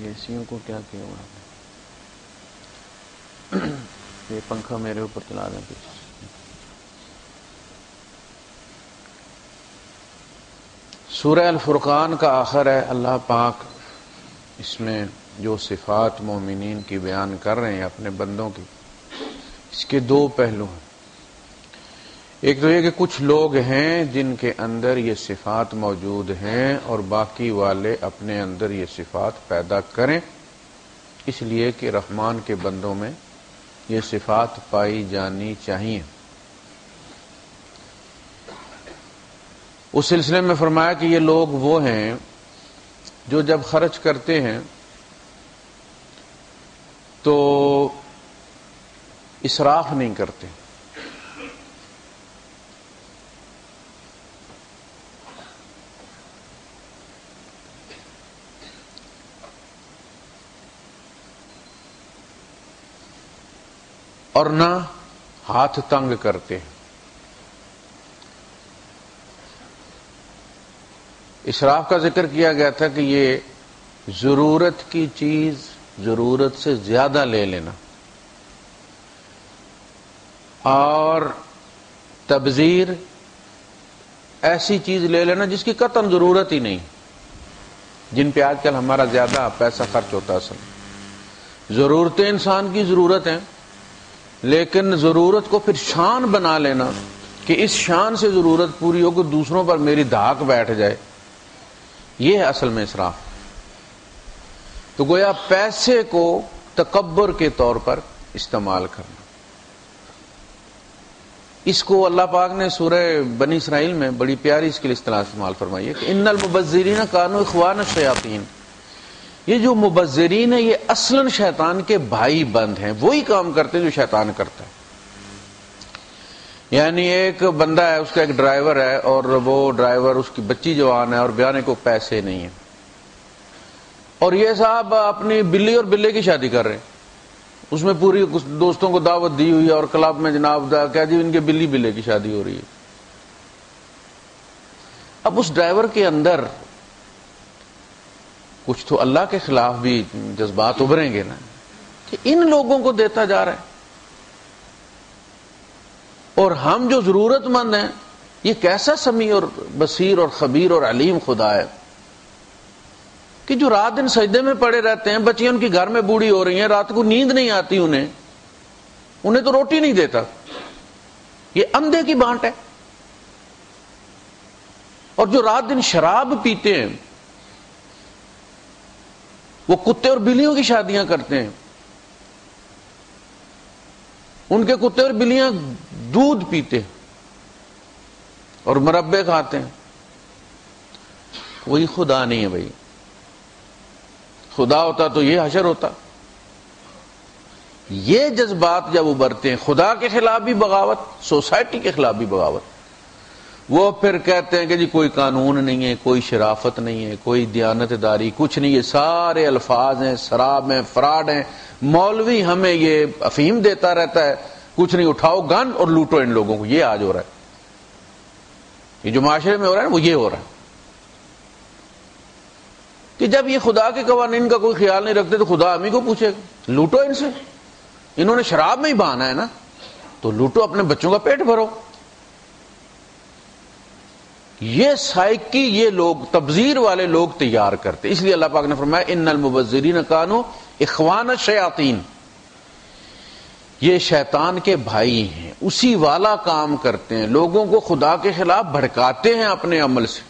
ये को क्या किया हुआ ये पंखा मेरे ऊपर चला दें पीछे सूरह अल फुरकान का आखिर है अल्लाह पाक इसमें जो सिफात मोमिन की बयान कर रहे हैं अपने बंदों की, इसके दो पहलू हैं। एक तो ये कि कुछ लोग हैं जिनके अंदर ये सिफात मौजूद हैं और बाकी वाले अपने अंदर ये सिफात पैदा करें। इसलिए कि रहमान के बंदों में ये सिफात पाई जानी चाहिए। उस सिलसिले में फरमाया कि ये लोग वो हैं जो जब खर्च करते हैं तो इसराफ नहीं करते। और ना हाथ तंग करते। हैं इसराफ का ज़िक्र किया गया था कि ये ज़रूरत की चीज़ ज़रूरत से ज़्यादा ले लेना। और तबजीर ऐसी चीज़ ले लेना जिसकी कतन ज़रूरत ही नहीं। जिन पे आजकल हमारा ज़्यादा पैसा खर्च होता है असल। जरूरतें इंसान की ज़रूरत हैं, लेकिन ज़रूरत को फिर शान बना लेना कि इस शान से ज़रूरत पूरी हो कि दूसरों पर मेरी धाक बैठ जाए। यह है असल में इसराफ। तो गोया पैसे को तकबर के तौर पर इस्तेमाल करना। इसको अल्लाह पाक ने सूरह बनी इसराइल में बड़ी प्यारी इसके लिए इस्तेमाल फरमाई है कि इन्नल मुबजरीन कानू इखवान शयातीन। ये जो मुबजरीन है, ये असलन शैतान के भाई बंद हैं। वही काम करते हैं जो शैतान करता है। यानी एक बंदा है, उसका एक ड्राइवर है और वो ड्राइवर, उसकी बच्ची जवान है और ब्याने को पैसे नहीं है। और ये साहब अपनी बिल्ली और बिल्ले की शादी कर रहे हैं। उसमें पूरी दोस्तों को दावत दी हुई है और क्लब में जनाब क्या जी इनके बिल्ली बिल्ले की शादी हो रही है। अब उस ड्राइवर के अंदर कुछ तो अल्लाह के खिलाफ भी जज्बात उभरेंगे ना, कि इन लोगों को देता जा रहा है। और हम जो जरूरतमंद हैं, ये कैसा समी और बसीर और खबीर और अलीम खुदा है? कि जो रात दिन सजदे में पड़े रहते हैं, बच्चियाँ उनकी घर में बूढ़ी हो रही हैं, रात को नींद नहीं आती उन्हें उन्हें तो रोटी नहीं देता। ये अंधे की बांट है। और जो रात दिन शराब पीते हैं, वो कुत्ते और बिल्लियों की शादियाँ करते हैं। उनके कुत्ते और बिल्लियाँ दूध पीते हैं और मरब्बे खाते हैं। कोई खुदा नहीं है भाई। खुदा होता तो ये हशर होता। ये जज्बात जब उभरते हैं, खुदा के खिलाफ भी बगावत, सोसाइटी के खिलाफ भी बगावत। वो फिर कहते हैं कि जी कोई कानून नहीं है, कोई शराफत नहीं है, कोई दयानतदारी कुछ नहीं है। सारे अल्फाज हैं, शराब हैं, फ्रॉड हैं। मौलवी हमें ये अफीम देता रहता है, कुछ नहीं, उठाओ गन और लूटो इन लोगों को, ये आज हो रहा है। ये जो माशरे में हो रहा है ना, वो ये हो रहा है। कि जब ये खुदा के कवानीन का कोई ख्याल नहीं रखते तो खुदा हमी को पूछेगा? लूटो इनसे। इन्होंने शराब में ही बहाना है ना? तो लूटो अपने बच्चों का पेट भरो। ये साइकी, ये लोग, तबजीर वाले लोग तैयार करते। इसलिए अल्लाह पाक ने फरमाया इन मुबजरीन कानो इखवान शयातीन। ये शैतान के भाई हैं। उसी वाला काम करते हैं। लोगों को खुदा के खिलाफ भड़काते हैं अपने अमल से।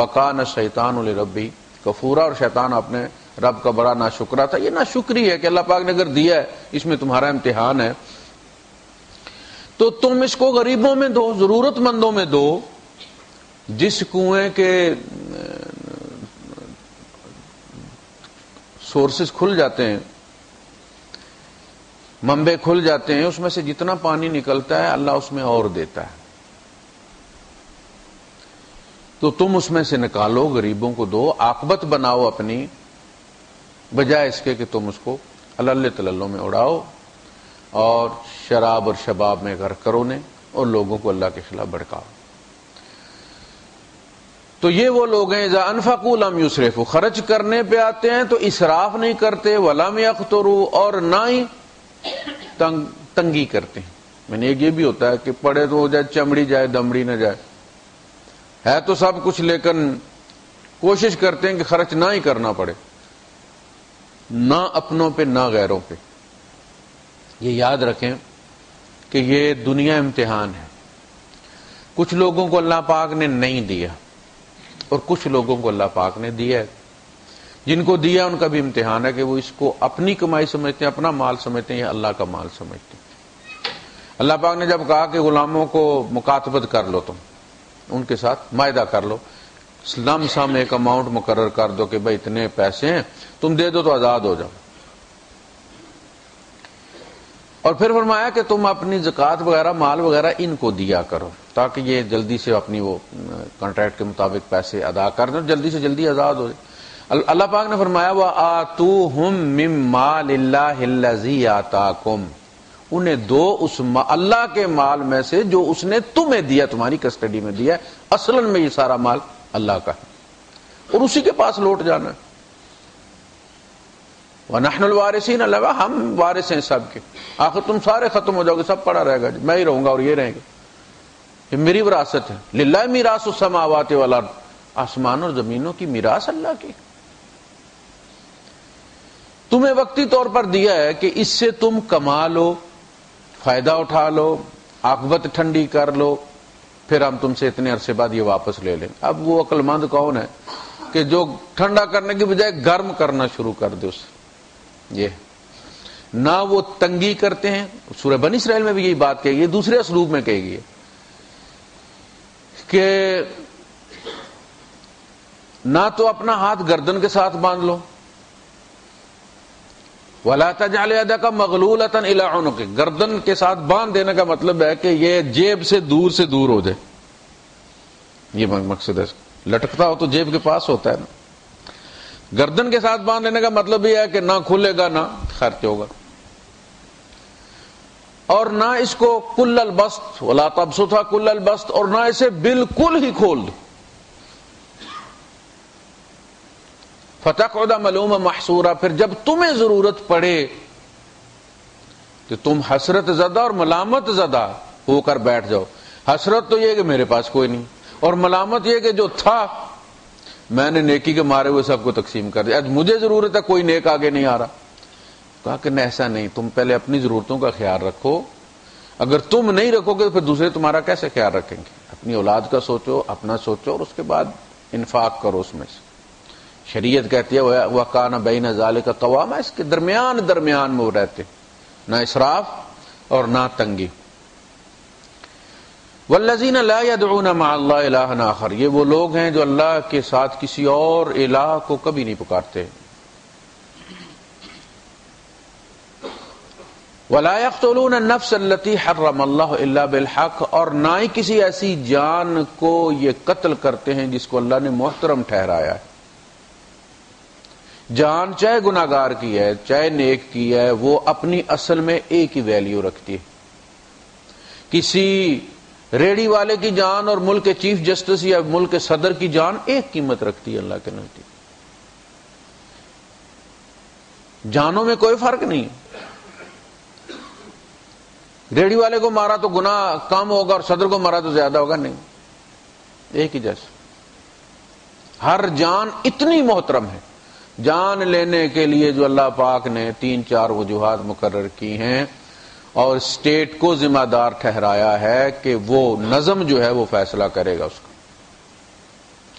वकान शैतान रबी कफूरा और शैतान अपने रब का बड़ा ना शुक्रा था। ये ना शुक्री है कि अल्लाह पाक ने अगर दिया है, इसमें तुम्हारा इम्तिहान है। तो तुम इसको गरीबों में दो, जरूरतमंदों में दो। जिस कुएँ के सोर्सेस खुल जाते हैं, मंबे खुल जाते हैं, उसमें से जितना पानी निकलता है, अल्लाह उसमें और देता है। तो तुम उसमें से निकालो गरीबों को दो आकबत बनाओ अपनी बजाय इसके कि तुम उसको अल्ल तल्लों में उड़ाओ और शराब और शबाब में घर करो ने और लोगों को अल्लाह के खिलाफ भड़काओ। तो ये वो लोग हैं जा अनफाकुलम यूसरफ खर्च करने पे आते हैं तो इसराफ नहीं करते वलाम अख्तरू और ना ही तंग, तंगी करते हैं। मैंने एक ये भी होता है कि पड़े तो हो जाए चमड़ी जाए दमड़ी ना जाए। है तो सब कुछ, लेकिन कोशिश करते हैं कि खर्च ना ही करना पड़े। ना अपनों पे, ना गैरों पे। ये याद रखें कि ये दुनिया इम्तिहान है। कुछ लोगों को अल्लाह पाक ने नहीं दिया, और कुछ लोगों को अल्लाह पाक ने दिया है। जिनको दिया, उनका भी इम्तिहान है कि वो इसको अपनी कमाई समझते हैं, अपना माल समझते हैं, या अल्लाह का माल समझते हैं। अल्लाह पाक ने जब कहा कि गुलामों को मुकातबत कर लो तुम उनके साथ मायदा कर लो। लम सम एक अमाउंट मुकर कर दो कि भाई इतने पैसे हैं, तुम दे दो तो आज़ाद हो जाओ। और फिर फरमाया कि तुम अपनी जक़ात वगैरह, माल वगैरह इनको दिया करो, ताकि ये जल्दी से अपनी वो कॉन्ट्रैक्ट के मुताबिक पैसे अदा कर दो जल्दी से जल्दी आज़ाद हो जाए। अल्लाह पाक ने फरमाया, वह आतू हम मिम माल आता कुम उन्हें दो उस अल्लाह के माल में से जो उसने तुम्हें दिया, तुम्हारी कस्टडी में दिया असलन में ये सारा माल अल्लाह का है। और उसी के पास लौट जाना है। वह वारिसीन अल्लाह हम वारिस हैं सबके। आखिर तुम सारे खत्म हो जाओगे, सब पड़ा रहेगा। मैं ही रहूँगा और ये रहेंगे। ये मेरी विरासत है। लिल्ला मीरास समावाते वाला आसमान और जमीनों की मीरास अल्लाह की। तुम्हें वक्ती तौर पर दिया है कि इससे तुम कमा लो फ़ायदा उठा लो आकबत ठंडी कर लो, फिर हम तुमसे इतने अरसे बाद ये वापस ले लें। अब वो अक्लमंद कौन है कि जो ठंडा करने की बजाय गर्म करना शुरू कर दे उसे? ये। ना वो तंगी करते हैं। सूर्य बनी इसराइल में भी यही बात कही है दूसरे असलूब में कही गई कि ना तो अपना हाथ गर्दन के साथ बाँध लो वला तजाल का मगलूलतन इलाउन के गर्दन के साथ बाँध देने का मतलब है कि ये जेब से दूर से दूर हो जाए। ये मकसद है। लटकता हो तो जेब के पास होता है ना। गर्दन के साथ बाँध देने का मतलब यह है कि ना खुलेगा, ना खर्च होगा। और ना इसको कुल्लल बस्त वला तबसुथा कुल्लल बस्त और ना इसे बिल्कुल ही खोल दो। फतकुदा मलूम महसूरा फिर जब तुम्हें ज़रूरत पड़े तो तुम हसरत जदा और मलामत जदा होकर बैठ जाओ हसरत तो यह कि मेरे पास कोई नहीं और मलामत यह कि जो था मैंने नेकी के मारे हुए सबको तकसीम कर दिया मुझे ज़रूरत है कोई नेक आगे नहीं आ रहा कहा कि नहीं ऐसा नहीं तुम पहले अपनी जरूरतों का ख्याल रखो अगर तुम नहीं रखोगे तो फिर दूसरे तुम्हारा कैसे ख्याल रखेंगे अपनी औलाद का सोचो अपना सोचो और उसके बाद इन्फाक करो उसमें से शरीयत कहती है, वह काना बेन जाल का कवाम है, इसके दरमियान दरमियान में वो रहते ना इसराफ और ना तंगी। वल्लजीन लादून ये वो लोग हैं जो अल्लाह के साथ किसी और इलाह को कभी नहीं पुकारते। वलायकतलून नफ्स अल्लती हर्रम अल्लाह बिलहक। और ना ही किसी ऐसी जान को ये कत्ल करते हैं जिसको अल्लाह ने मोहतरम ठहराया है। जान चाहे गुनागार की है, चाहे नेक की है, वो अपनी असल में एक ही वैल्यू रखती है। किसी रेडी वाले की जान और मुल्क के चीफ जस्टिस या मुल्क के सदर की जान एक कीमत रखती है अल्लाह के नज़दीक जानों में कोई फ़र्क नहीं। रेडी वाले को मारा तो गुना कम होगा और सदर को मारा तो ज़्यादा होगा, नहीं। एक ही जैसा। हर जान इतनी मोहतरम है। जान लेने के लिए जो अल्लाह पाक ने तीन चार वजूहत मुकर की हैं और स्टेट को जिम्मेदार ठहराया है कि वो नजम जो है वो फैसला करेगा उसका।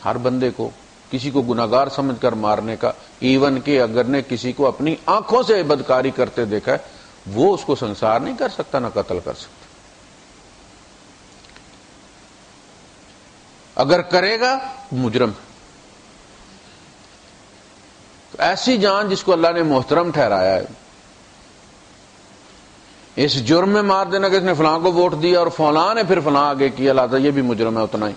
हर बंदे को, किसी को गुनागार समझकर मारने का इवन के अगर ने किसी को अपनी आँखों से बदकारी करते देखा है, वो उसको संसार नहीं कर सकता, ना कत्ल कर सकता। अगर करेगा, मुजरम। तो ऐसी जान जिसको अल्लाह ने मोहतरम ठहराया है। इस जुर्म में मार देना कि इसने फलां को वोट दिया और फलां ने फिर फलां आगे किया लाता ये भी मुजरम है उतना ही।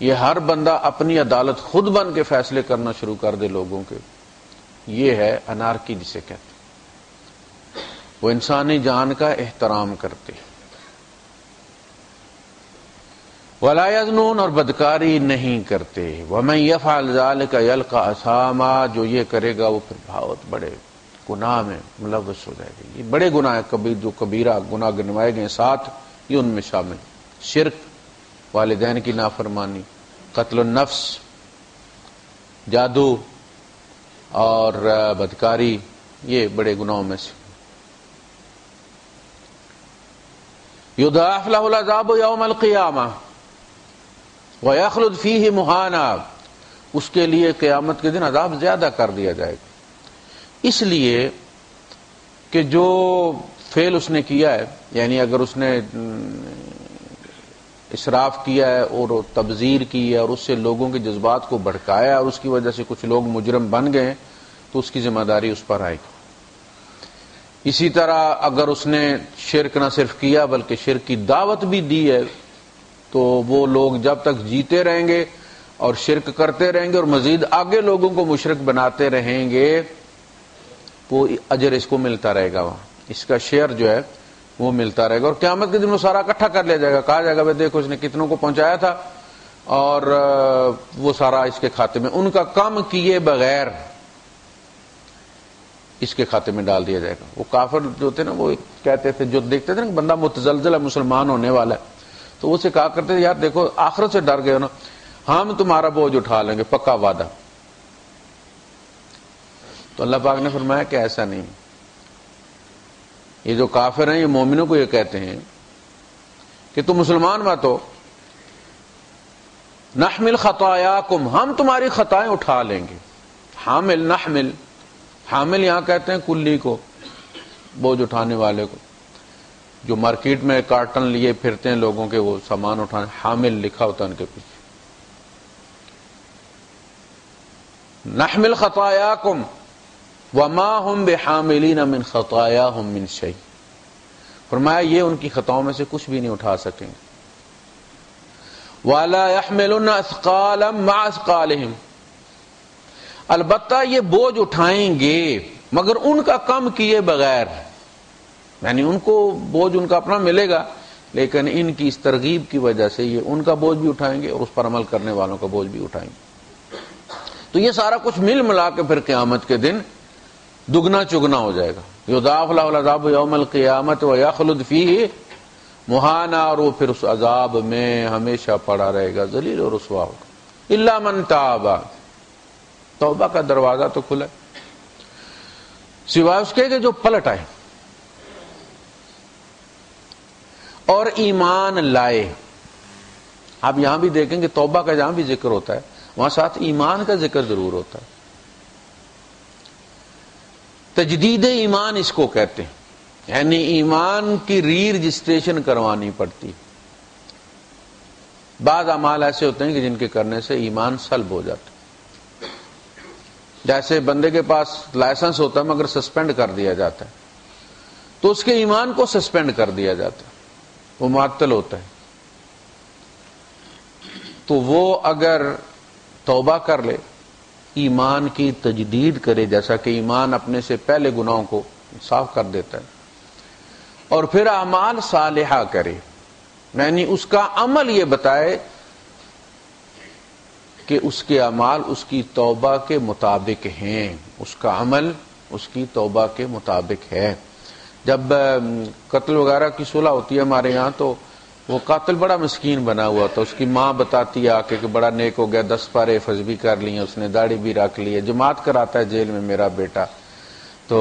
ये हर बंदा अपनी अदालत खुद बन के फैसले करना शुरू कर दे लोगों के। ये है अनारकी जिसे कहते वो इंसानी जान का एहतराम करते वलायजनून और बदकारी नहीं करते। मैं यफ़ाल का यल का असामा, जो ये करेगा वो फिर बहुत बड़े गुनाह में मुलवस हो जाएगा। ये बड़े गुनाह कबीर जो कबीरा गुनाह गिनवाए गए साथ ये उनमें शामिल। शिरक, वालदेन की नाफरमानी कत्ल नफ्स, जादू और बदकारी, ये बड़े गुनाहों में से। युदाफलाजाब यौमल क़ियामा। वखलुद फ़ी ही मुहाना। उसके लिए क्यामत के दिन अजाब ज़्यादा कर दिया जाएगा। इसलिए कि जो फेल उसने किया है, यानी अगर उसने इसराफ किया है और तबजीर की है और उससे लोगों के जज्बात को भड़काया और उसकी वजह से कुछ लोग मुजरम बन गए तो उसकी ज़िम्मेदारी उस पर आएगी। इसी तरह अगर उसने शिरक न सिर्फ़ किया, बल्कि शिरक की दावत भी दी है तो वो लोग जब तक जीते रहेंगे और शिरक करते रहेंगे और मजीद आगे लोगों को मुशरक बनाते रहेंगे, वो अजर इसको मिलता रहेगा वहाँ। इसका शेयर जो है, वो मिलता रहेगा। और क्यामत के दिन वो सारा इकट्ठा कर लिया जाएगा। कहा जाएगा, भाई देखो, इसने कितनों को पहुँचाया था और वो सारा इसके खाते में, उनका कम किए बगैर इसके खाते में डाल दिया जाएगा। वो काफर जो थे ना, वो कहते थे, जो देखते थे ना, बंदा मुतजलजल मुसलमान होने वाला है। तो उसे कहा करते थे, यार देखो, आखिरत से डर गए हो ना। हम तुम्हारा बोझ उठा लेंगे, पक्का वादा। तो अल्लाह पाक ने फरमाया कि ऐसा नहीं। ये जो काफिर हैं, ये मोमिनों को ये कहते हैं कि तुम मुसलमान मत हो। नहमिल खताया कुम हम तुम्हारी खताएँ उठा लेंगे। हामिल, नहमिल। हामिल यहाँ कहते हैं कुल्ली को, बोझ उठाने वाले को। जो मार्केट में कार्टन लिए फिरते हैं लोगों के, वो सामान उठाने, हामिल लिखा होता है उनके पीछे। नहमिल खताया कुम वमा हम बेहामिली न मिन खताया हम मिन शही फरमाया, ये उनकी खताओं में से कुछ भी नहीं उठा सकेंगे। वाला यहमिल असकालम अलबत्ता ये बोझ उठाएँगे, मगर उनका कम किए बगैर यानी उनको बोझ उनका अपना मिलेगा, लेकिन इनकी इस तरगीब की वजह से ये उनका बोझ भी उठाएँगे और उस पर अमल करने वालों का बोझ भी उठाएँगे। तो ये सारा कुछ मिल मिला के फिर क्यामत के दिन दुगना चुगना हो जाएगा। युदाफ़लाब यौमल क़ियामत व यखलुद फ़ी मुहाना और वो फिर उस अजाब में हमेशा पड़ा रहेगा, जलील और उसवा होगा। इल्ला मन ताबा। तोबा का दरवाज़ा तो खुला सिवाय उसके जो पलट आए। और ईमान लाए। आप यहाँ भी देखेंगे, तौबा का जहाँ भी ज़िक्र होता है, वहाँ साथ ईमान का ज़िक्र ज़रूर होता है। तजदीद ईमान इसको कहते हैं। यानी ईमान की री रजिस्ट्रेशन करवानी पड़ती। बाद अमाल ऐसे होते हैं कि जिनके करने से ईमान सल्ब हो जाता जैसे बंदे के पास लाइसेंस होता है, मगर सस्पेंड कर दिया जाता है। तो उसके ईमान को सस्पेंड कर दिया जाता है। वो मुअत्तल होता है। तो वो अगर तौबा कर ले, ईमान की तजदीद करे, जैसा कि ईमान अपने से पहले गुनाहों को साफ़ कर देता है, और फिर अमाल सालिहा करे। यानी उसका अमल ये बताए कि उसके अमाल उसकी तौबा के मुताबिक हैं, उसका अमल उसकी तौबा के मुताबिक है। जब कत्ल वगैरह की सुलह होती है हमारे यहाँ तो वो कातिल बड़ा मस्कीन बना हुआ था उसकी माँ बताती है आके कि बड़ा नेक हो गया, दस पारे फज भी कर लिए उसने दाढ़ी भी रख ली है। जमात कराता है जेल में मेरा बेटा। तो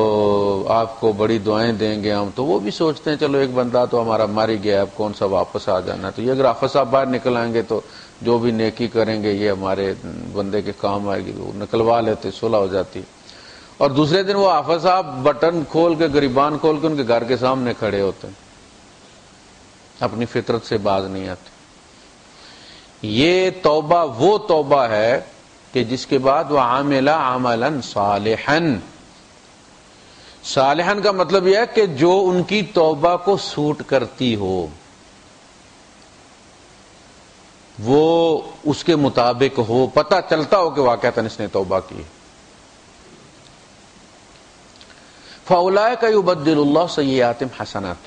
आपको बड़ी दुआएँ देंगे हम। तो वो भी सोचते हैं, चलो एक बंदा तो हमारा मर ही गया, अब कौन सा वापस आ जाना तो ये अगर आफा साहब बाहर निकल आएँगे तो जो भी नेकी करेंगे, ये हमारे बंदे के काम आएगी, वो निकलवा लेते, सुलह हो जाती। और दूसरे दिन वो आफा साहब बटन खोल के, गरीबान खोल के उनके घर के सामने खड़े होते हैं। अपनी फितरत से बाज नहीं आती। ये तौबा, वो तौबा है कि जिसके बाद वह आमिला आमलन सालेहन। सालेहन का मतलब यह है कि जो उनकी तौबा को सूट करती हो, वो उसके मुताबिक हो, पता चलता हो कि वाकता इसने तौबा की फ़ौलाए का युबद्दिल्ला सयातिम हसनात।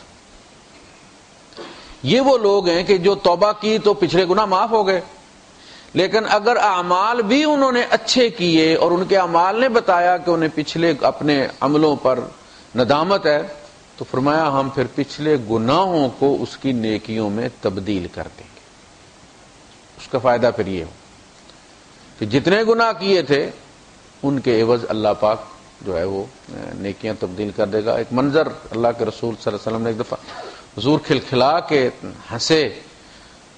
ये वो लोग हैं कि जो तोबा की तो पिछले गुना माफ़ हो गए। लेकिन अगर अमाल भी उन्होंने अच्छे किए और उनके अमाल ने बताया कि उन्हें पिछले अपने अमलों पर नदामत है तो फरमाया, हम फिर पिछले गुनाहों को उसकी नेकियों में तब्दील कर देंगे। उसका फ़ायदा फिर ये हो कि जितने गुनाह किए थे, उनके एवज अल्लाह पाक जो है वो नेकियाँ तब्दील कर देगा। एक मंजर अल्लाह के रसूल वसल्लम ने एक दफ़ा हजूर खिलखिला के हंसे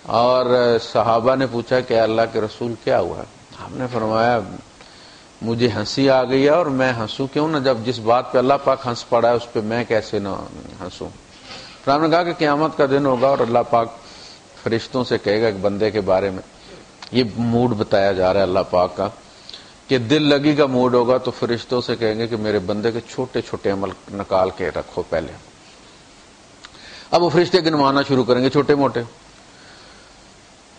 और सहाबा ने पूछा कि अल्लाह के रसूल क्या हुआ? आपने फरमाया, मुझे हँसी आ गई है और मैं हंसू क्यों ना? जब जिस बात पे अल्लाह पाक हंस पड़ा है, उस पर मैं कैसे ना हंसू? फिर आपने कहा कि क्यामत का दिन होगा और अल्लाह पाक फरिश्तों से कहेगा एक बंदे के बारे में। ये मूड बताया जा रहा है अल्लाह पाक का। कि दिल लगी का मूड होगा तो फरिश्तों से कहेंगे कि मेरे बंदे के छोटे छोटे अमल निकाल के रखो पहले। अब वो फरिश्ते गिनवाना शुरू करेंगे, छोटे मोटे।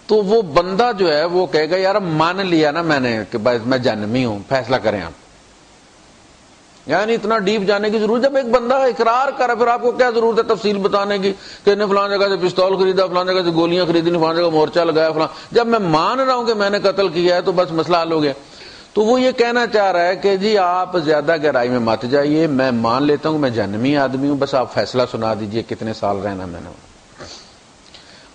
तो वो बंदा जो है, वो कहेगा, यार मान लिया ना मैंने कि मैं जन्मी हूँ, फैसला करें आप। यानी इतना डीप जाने की ज़रूरत, जब एक बंदा इकरार करे, फिर आपको क्या ज़रूरत है तफसील बताने की? कि ने फलान जगह से पिस्तौल खरीदा फलान जगह से गोलियाँ खरीदी फलान जगह मोर्चा लगाया फलान जब मैं मान रहा हूँ कि मैंने कत्ल किया है तो बस मसला हल हो गया। तो वो ये कहना चाह रहा है कि जी, आप ज़्यादा गहराई में मत जाइए, मैं मान लेता हूँ, मैं जन्मी आदमी हूँ, बस आप फैसला सुना दीजिए कितने साल रहना मैंने।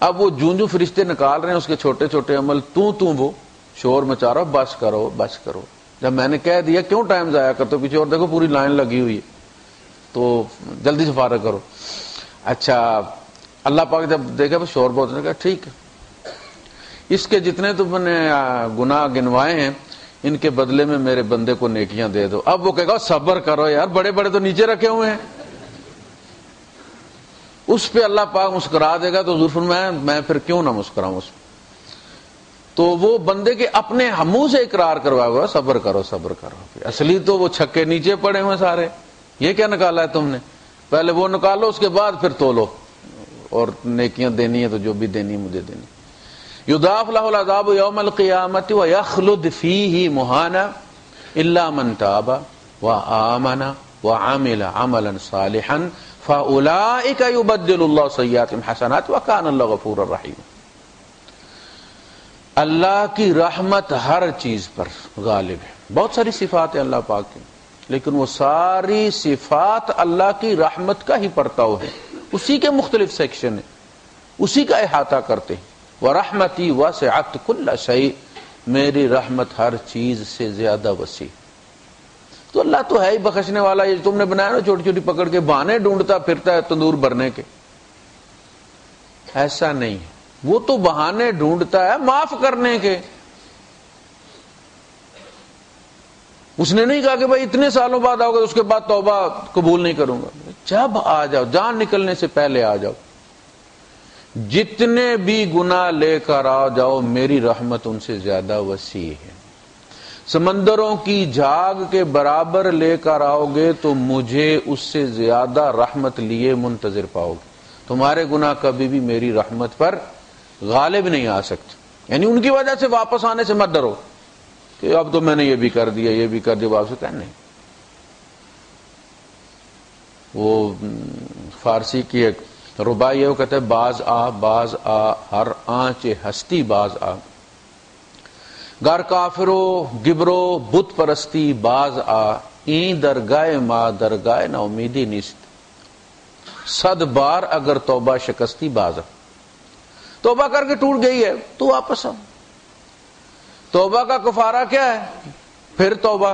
अब वो जू जू फरिश्ते निकाल रहे हैं उसके छोटे छोटे अमल तू तू वो, शोर मचा रहा बस करो बस करो। जब मैंने कह दिया, क्यों टाइम जाया कर तो पीछे? और देखो, पूरी लाइन लगी हुई है। तो जल्दी से फारग करो। अच्छा अल्लाह पाक जब देखा तो शोर बहुत ठीक है। इसके जितने तो मैंने गुनाह गिनवाए हैं इनके बदले में मेरे बंदे को नेकियाँ दे दो। अब वो कहेगा, सबर करो यार बड़े बड़े तो नीचे रखे हुए हैं। उस पे अल्लाह पाक मुस्कुरा देगा तो जुर्फर मैं मैं फिर क्यों ना मुस्कुराऊं उस तो वो बंदे के अपने हमू से इकरार करवाया हुआ सबर करो सबर करो। असली तो वो छक्के नीचे पड़े हुए सारे। ये क्या निकाला है तुमने? पहले वो निकालो, उसके बाद फिर तोलो। और नेकियाँ देनी है तो जो भी देनी है मुझे देनी। युदाफ़लाब यौमल क़ियामत व यखलुद फ़ी ही मुहाना इल्ला ताबा व आमना व आमिल अमलन सालिहन फ़ाउलाइक युबद्दिलुल्लाह हसनात व गफूर रहीम। अल्लाह की रहमत हर चीज़ पर गालिब है। बहुत सारी सिफात है अल्लाह पाक की, लेकिन वो सारी सिफात अल्लाह की रहमत का ही परताव है। उसी के मुख्तलिफ़ सेक्शन है, उसी का अहाता करते हैं। व रहमती व सही मेरी रहमत हर चीज़ से ज़्यादा वसी। तो अल्लाह तो है ही बख्शने वाला, ये तुमने बनाया ना छोटी छोटी पकड़ के, बहाने ढूंढता फिरता है तंदूर भरने के। ऐसा नहीं है। वो तो बहाने ढूंढता है माफ़ करने के। उसने नहीं कहा कि भाई इतने सालों बाद आओगे उसके बाद तौबा कबूल नहीं करूँगा। जब आ जाओ, जान निकलने से पहले आ जाओ। जितने भी गुना लेकर आ जाओ, मेरी रहमत उनसे ज़्यादा वसी है। समंदरों की झाग के बराबर लेकर आओगे तो मुझे उससे ज़्यादा रहमत लिए मुंतजर पाओगे। तुम्हारे गुना कभी भी मेरी रहमत पर गालिब नहीं आ सकते। यानी उनकी वजह से वापस आने से मत डरो कि अब तो मैंने ये भी कर दिया, ये भी कर दिया, वापस कह नहीं। वो फारसी की एक है, वो कहते हैं, बाज आ बाज आ, हर आँच हस्ती बाज आ। गर काफिरो, गिबरो, बुत परस्ती बाज आ। ई दरगाह मा दरगाह ना उम्मीदी निस्त सद बार अगर तोबा शिकस्ती बाज आ। तोबा करके टूट गई है तो वापस आ। तोबा का कुफारा क्या है? फिर तोबा।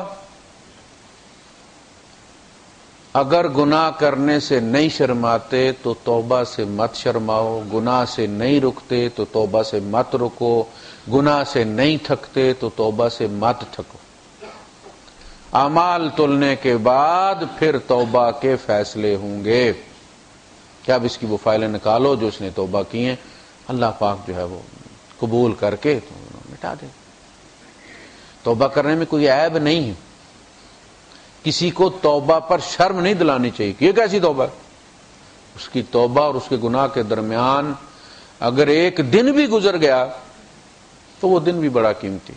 अगर गुनाह करने से नहीं शर्माते तो तौबा से मत शर्माओ। गुनाह से नहीं रुकते तो तौबा से मत रुको। गुनाह से नहीं थकते तो तौबा से मत थको। अमाल तुलने के बाद फिर तौबा के फैसले होंगे। क्या अब इसकी वो फाइलें निकालो जो उसने तौबा की हैं? अल्लाह पाक जो है वो कबूल करके तो मिटा दे। तौबा करने में कोई ऐब नहीं है। किसी को तौबा पर शर्म नहीं दिलानी चाहिए। ये कैसी तौबा? उसकी तौबा और उसके गुनाह के दरमियान अगर एक दिन भी गुजर गया तो वो दिन भी बड़ा कीमती।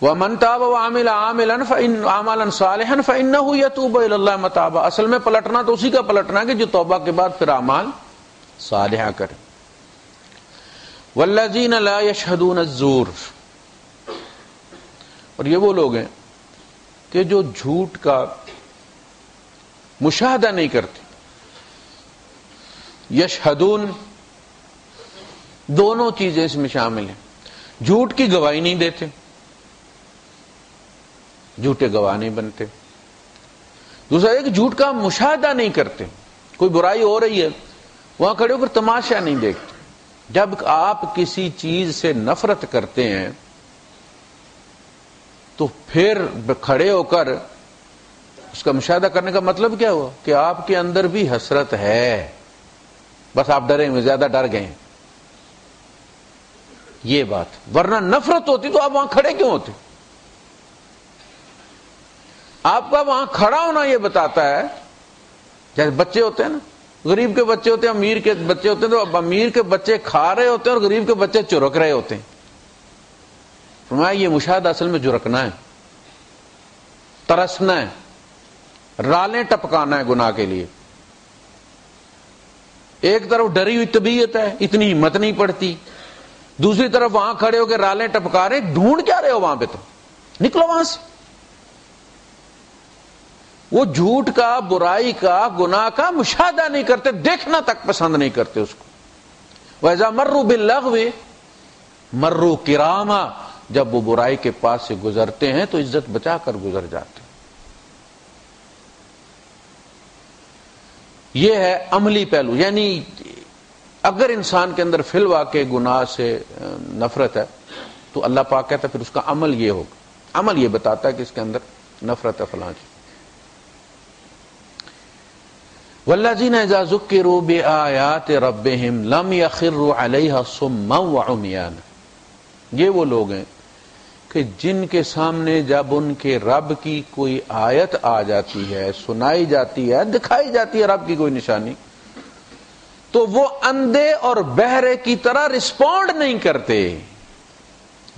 वह मनताब व आमिल आमिल आमलन सालहन फ़िन मताबा। असल में पलटना तो उसी का पलटना है कि जो तौबा के बाद फिर आमाल सालहा करे। वल्लाजीन ला यशहदून जूर और ये वो लोग हैं कि जो झूठ का मुशाहदा नहीं करते। यशहदून, दोनों चीज़ें इसमें शामिल हैं। झूठ की गवाही नहीं देते, झूठे गवाह नहीं बनते। दूसरा, एक झूठ का मुशाहदा नहीं करते। कोई बुराई हो रही है, वहाँ खड़े होकर तमाशा नहीं देखते। जब आप किसी चीज़ से नफरत करते हैं तो फिर खड़े होकर उसका मुशाह करने का मतलब क्या हुआ? कि आपके अंदर भी हसरत है। बस आप डरे हुए ज़्यादा डर गए। ये बात। वरना नफरत होती तो आप वहाँ खड़े क्यों होते? आपका वहाँ खड़ा होना यह बताता है, जैसे बच्चे होते हैं ना, गरीब के बच्चे होते हैं, अमीर के बच्चे होते हैं तो अमीर के बच्चे खा रहे होते हैं और गरीब के बच्चे चुरक रहे होते हैं। फरमाया, ये मुशाहदा असल में जुरकना है, तरसना है, रालें टपकाना है गुनाह के लिए। एक तरफ़ डरी हुई तबीयत है, इतनी हिम्मत नहीं पड़ती। दूसरी तरफ़ वहाँ खड़े होकर रालें टपका रहे ढूंढ क्या रहे हो वहाँ पे तो निकलो वहाँ से। वो झूठ का, बुराई का, गुनाह का मुशाहदा नहीं करते, देखना तक पसंद नहीं करते उसको। वैसा मर्रू बिल्लगवे मर्रू किरामा जब वो बुराई के पास से गुजरते हैं तो इज़्ज़त बचाकर गुजर जाते हैं। ये है अमली पहलू, यानी अगर इंसान के अंदर फिल वाके गुनाह से नफरत है तो अल्लाह पाक कहता फिर उसका अमल ये होगा। अमल ये बताता है कि इसके अंदर नफरत है फलां वल्लाजीन एजाजुक्र बे आयात रब लम यखिर अलैहा उमियान। ये वो लोग हैं कि जिनके सामने जब उनके रब की कोई आयत आ जाती है, सुनाई जाती है, दिखाई जाती है रब की कोई निशानी तो वो अंधे और बहरे की तरह रिस्पॉन्ड नहीं करते।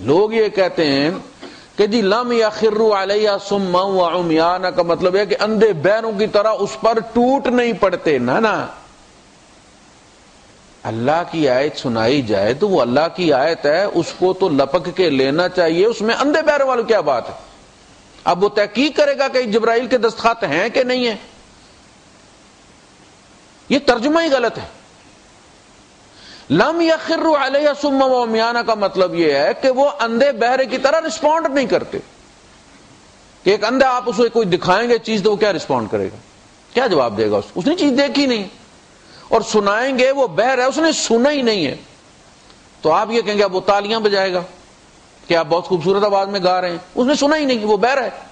लोग ये कहते हैं कि जी, लम या खिर्रू अलैया सुम्मा उमियाना का मतलब है कि अंधे बहरों की तरह उस पर टूट नहीं पड़ते, ना ना। अल्लाह की आयत सुनाई जाए तो वो अल्लाह की आयत है, उसको तो लपक के लेना चाहिए, उसमें अंधे पैर वालों क्या बात है? अब वो तहकीक करेगा कि जब्राइल के दस्तखात हैं कि नहीं है? ये तर्जुमा ही गलत है। लम या खिर्र अलैया सुम्मा का मतलब यह है कि वो अंधे बहरे की तरह रिस्पॉन्ड नहीं करते। कि एक अंधे आप उसे कोई दिखाएँगे, चीज़ तो वो क्या रिस्पॉन्ड करेगा? क्या जवाब देगा उसको? उसने चीज़ देखी नहीं। और सुनाएँगे, वो बह है, उसने सुना ही नहीं है। तो आप ये कहेंगे, अब वो तालियाँ बजाएगा। कि आप बहुत खूबसूरत आवाज़ में गा रहे हैं। उसने सुना ही नहीं, वो बह है।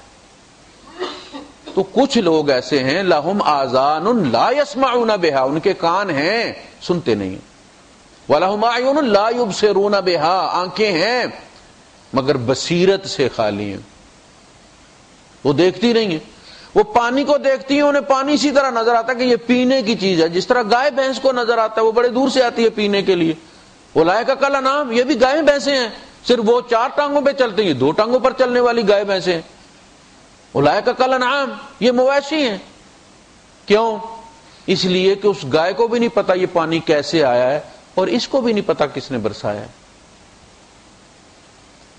तो कुछ लोग ऐसे हैं, लाहुम आजान लायसमाउन बेहा। उनके कान हैं, सुनते नहीं वलाहुमायुन लायुब से रोना बेहा। आँखें हैं, मगर बसीरत से खाली हैं। वो देखती नहीं है। वो पानी को देखती है, उन्हें पानी इसी तरह नज़र आता है कि ये पीने की चीज़ है। जिस तरह गाय, भैंस को नज़र आता है, वो बड़े दूर से आती है पीने के लिए। वो लाए का कला नाम, ये भी गाय, भैंसे हैं। सिर्फ़ वो चार टांगों पर चलते हैं, दो टांगों पर चलने वाली गाय, भैंसे हैं। उलाय का कल नाम, ये मवैशी है। क्यों? इसलिए कि उस गाय को भी नहीं पता ये पानी कैसे आया है, और इसको भी नहीं पता किसने बरसाया है।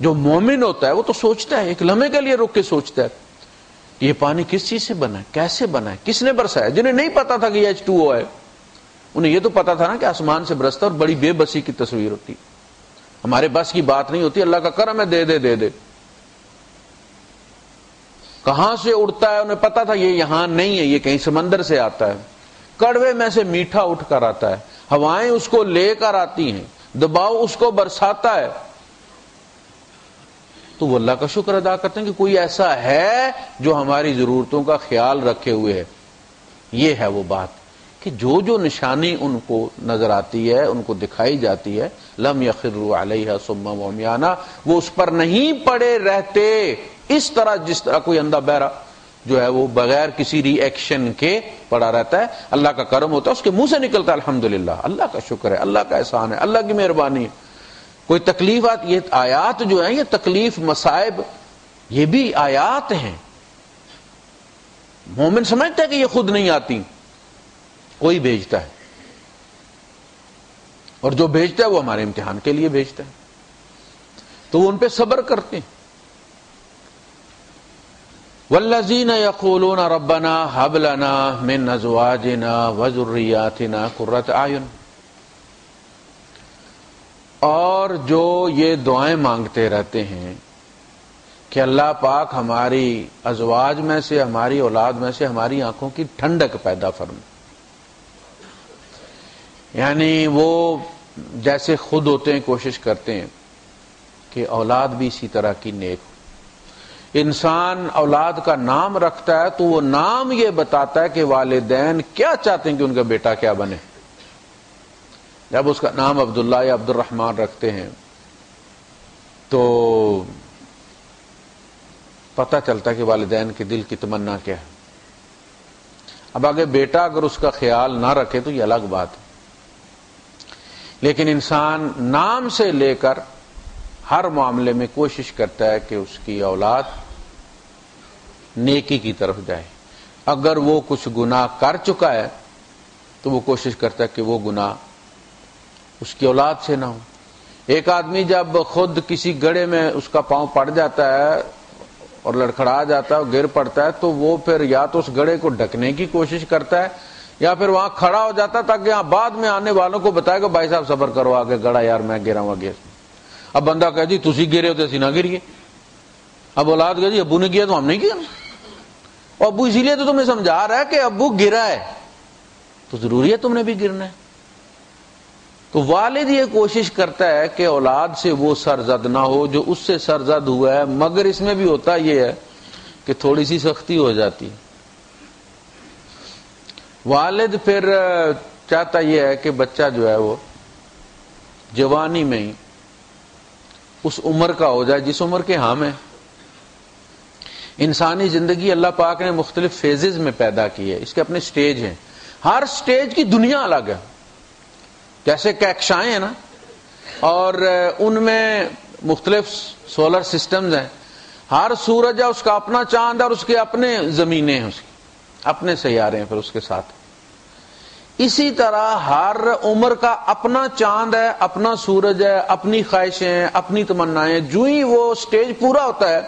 जो मोमिन होता है, वो तो सोचता है, एक लम्हे के लिए रुक के सोचता है। ये पानी किस चीज़ से बना है? कैसे बना है? किसने बरसाया? जिन्हें नहीं पता था कि एच टू है। उन्हें यह तो पता था ना कि आसमान से बरसता और बड़ी बेबसी की तस्वीर होती हमारे बस की बात नहीं होती, अल्लाह का करम है, दे दे दे दे। कहाँ से उड़ता है? उन्हें पता था ये यहाँ नहीं है, ये कहीं समंदर से आता है। कड़वे में से मीठा उठकर आता है। हवाएँ उसको लेकर आती हैं, दबाव उसको बरसाता है। तो वो अल्लाह का शुक्र अदा करते हैं कि कोई ऐसा है जो हमारी जरूरतों का ख्याल रखे हुए है। ये है वो बात कि जो जो निशानी उनको नज़र आती है, उनको दिखाई जाती है, लम यखिर सुम्मा वो उस पर नहीं पड़े रहते। इस तरह जिस तरह कोई अंधा बहरा जो है वो बगैर किसी रिएक्शन के पड़ा रहता है। अल्लाह का कर्म होता है, उसके मुँह से निकलता है, अल्हम्दुलिल्लाह। अल्लाह का शुक्र है, अल्लाह का एहसान है, अल्लाह की मेहरबानी है। कोई तकलीफ़ आती ये आयात जो है, ये तकलीफ़ मसाइब ये भी आयात हैं। मोमिन समझता है कि ये खुद नहीं आती। कोई भेजता है। और जो भेजता है वो हमारे इम्तिहान के लिए भेजता है। तो वो उन पर सब्र करते हैं। वल्लजीन यकूलून रब्बना हबलना मिन नजवाजना वजुर्रियातिना कुर्रत आयुन। और जो ये दुआएँ मांगते रहते हैं कि अल्लाह पाक हमारी अजवाज में से, हमारी औलाद में से, हमारी आँखों की ठंडक पैदा फरमा। यानी वो जैसे खुद होते हैं, कोशिश करते हैं कि औलाद भी इसी तरह की नेक हो। इंसान औलाद का नाम रखता है तो वो नाम ये बताता है कि वालदेन क्या चाहते हैं कि उनका बेटा क्या बने। जब उसका नाम अब्दुल्ला या अब्दुलरहमान रखते हैं तो पता चलता कि वालदेन के दिल की तमन्ना क्या है। अब आगे बेटा अगर उसका ख्याल ना रखे तो ये अलग बात है। लेकिन इंसान नाम से लेकर हर मामले में कोशिश करता है कि उसकी औलाद नेकी की तरफ़ जाए। अगर वो कुछ गुनाह कर चुका है तो वो कोशिश करता है कि वो गुनाह उसकी औलाद से ना हो। एक आदमी जब खुद किसी गड़े में उसका पाँव पड़ जाता है और लड़खड़ा जाता है और गिर पड़ता है तो वो फिर या तो उस गड़े को ढकने की कोशिश करता है, या फिर वहाँ खड़ा हो जाता है ताकि बाद में आने वालों को बताएगा, भाई साहब, सबर करो आगे, गड़ा यार, मैं गिरा हुआ गया अब बंदा कह, जी तुम गिरे हो तो ना गिरिए। अब औलाद गया जी, अबू ने किया तो हम नहीं किया अबू इसीलिए तो तुम्हें समझा रहा है कि अबू गिरा है तो ज़रूरी है तुमने भी गिरना है। तो वालिद ये कोशिश करता है कि औलाद से वो सरजद ना हो, जो उससे सरजद हुआ है, मगर इसमें भी होता यह है कि थोड़ी सी सख्ती हो जाती है। वालिद फिर चाहता यह है कि बच्चा जो है वो जवानी में ही उस उम्र का हो जाए, जिस उम्र के हम है। इंसानी ज़िंदगी अल्लाह पाक ने मुख्तलिफ़ फेजेज में पैदा की है, इसके अपने स्टेज हैं। हर स्टेज की दुनिया अलग है। जैसे कैक्शाएँ हैं ना, और उनमें मुख्तलिफ़ सोलर सिस्टम्स हैं। हर सूरज है, उसका अपना चाँद और उसके अपने जमीनें हैं उसकी। अपने सैारे हैं, फिर उसके साथ। इसी तरह हर उम्र का अपना चाँद है, अपना सूरज है, अपनी ख्वाहिशें हैं, अपनी तमन्नाएँ जो ही वो स्टेज पूरा होता है,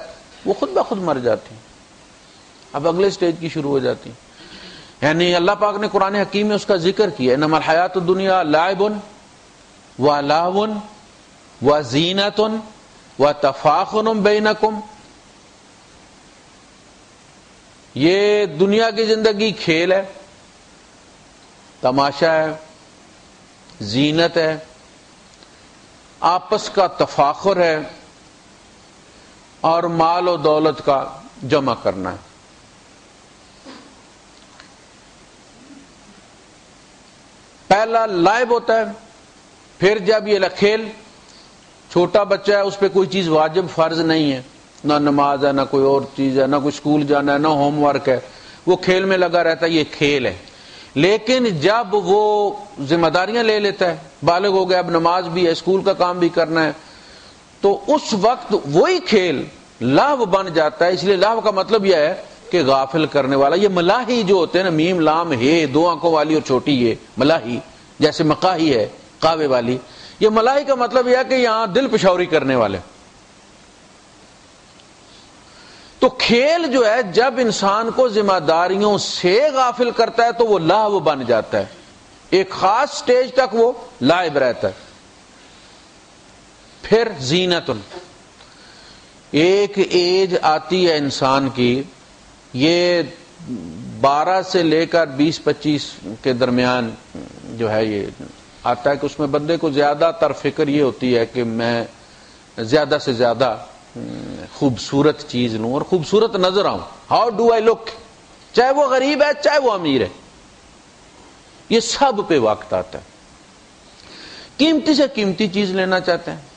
वो खुद ब खुद मर जाती है। अब अगले स्टेज की शुरू हो जाती यानी अल्लाह पाक ने कुरान हकीम में उसका ज़िक्र किया नमल हयात दुनिया लाइबन व लावन व जीनतन व तफाखन बेनकुम। ये दुनिया की ज़िंदगी खेल है, तमाशा है, जीनत है, आपस का तफाखुर है, और माल और दौलत का जमा करना है। पहला लाइब होता है, फिर जब ये खेल, छोटा बच्चा है, उस पर कोई चीज़ वाजिब फ़र्ज़ नहीं है। ना नमाज़ है, ना कोई और चीज़ है, ना कोई स्कूल जाना है, ना होमवर्क है। वो खेल में लगा रहता है, ये खेल है। लेकिन जब वो जिम्मेदारियाँ ले लेता है, बालग हो गया, अब नमाज़ भी है, स्कूल का काम भी करना है तो उस वक्त वही खेल लाभ बन जाता है। इसलिए लाभ का मतलब यह है कि गाफिल करने वाला, ये मलाही जो होते हैं ना, मीम, लाम, हे, दो आँखों वाली और छोटी, ये मलाही, जैसे मकाही है, कावे वाली, ये मलाही का मतलब यह कि यहाँ दिल पिशौरी करने वाले तो खेल जो है, जब इंसान को जिम्मेदारियों से गाफिल करता है तो वो लाभ बन जाता है। एक खास स्टेज तक वो लाइब रहता है। फिर जीनत एक एज आती है इंसान की ये 12 से लेकर 20-25 के दरमियान जो है ये आता है कि उसमें बंदे को ज़्यादातर फ़िक्र ये होती है कि मैं ज़्यादा से ज़्यादा खूबसूरत चीज़ लू और खूबसूरत नज़र आऊँ। हाउ डू आई लुक चाहे वो गरीब है, चाहे वो अमीर है। ये सब पे वक्त आता है। कीमती से कीमती चीज़ लेना चाहते हैं।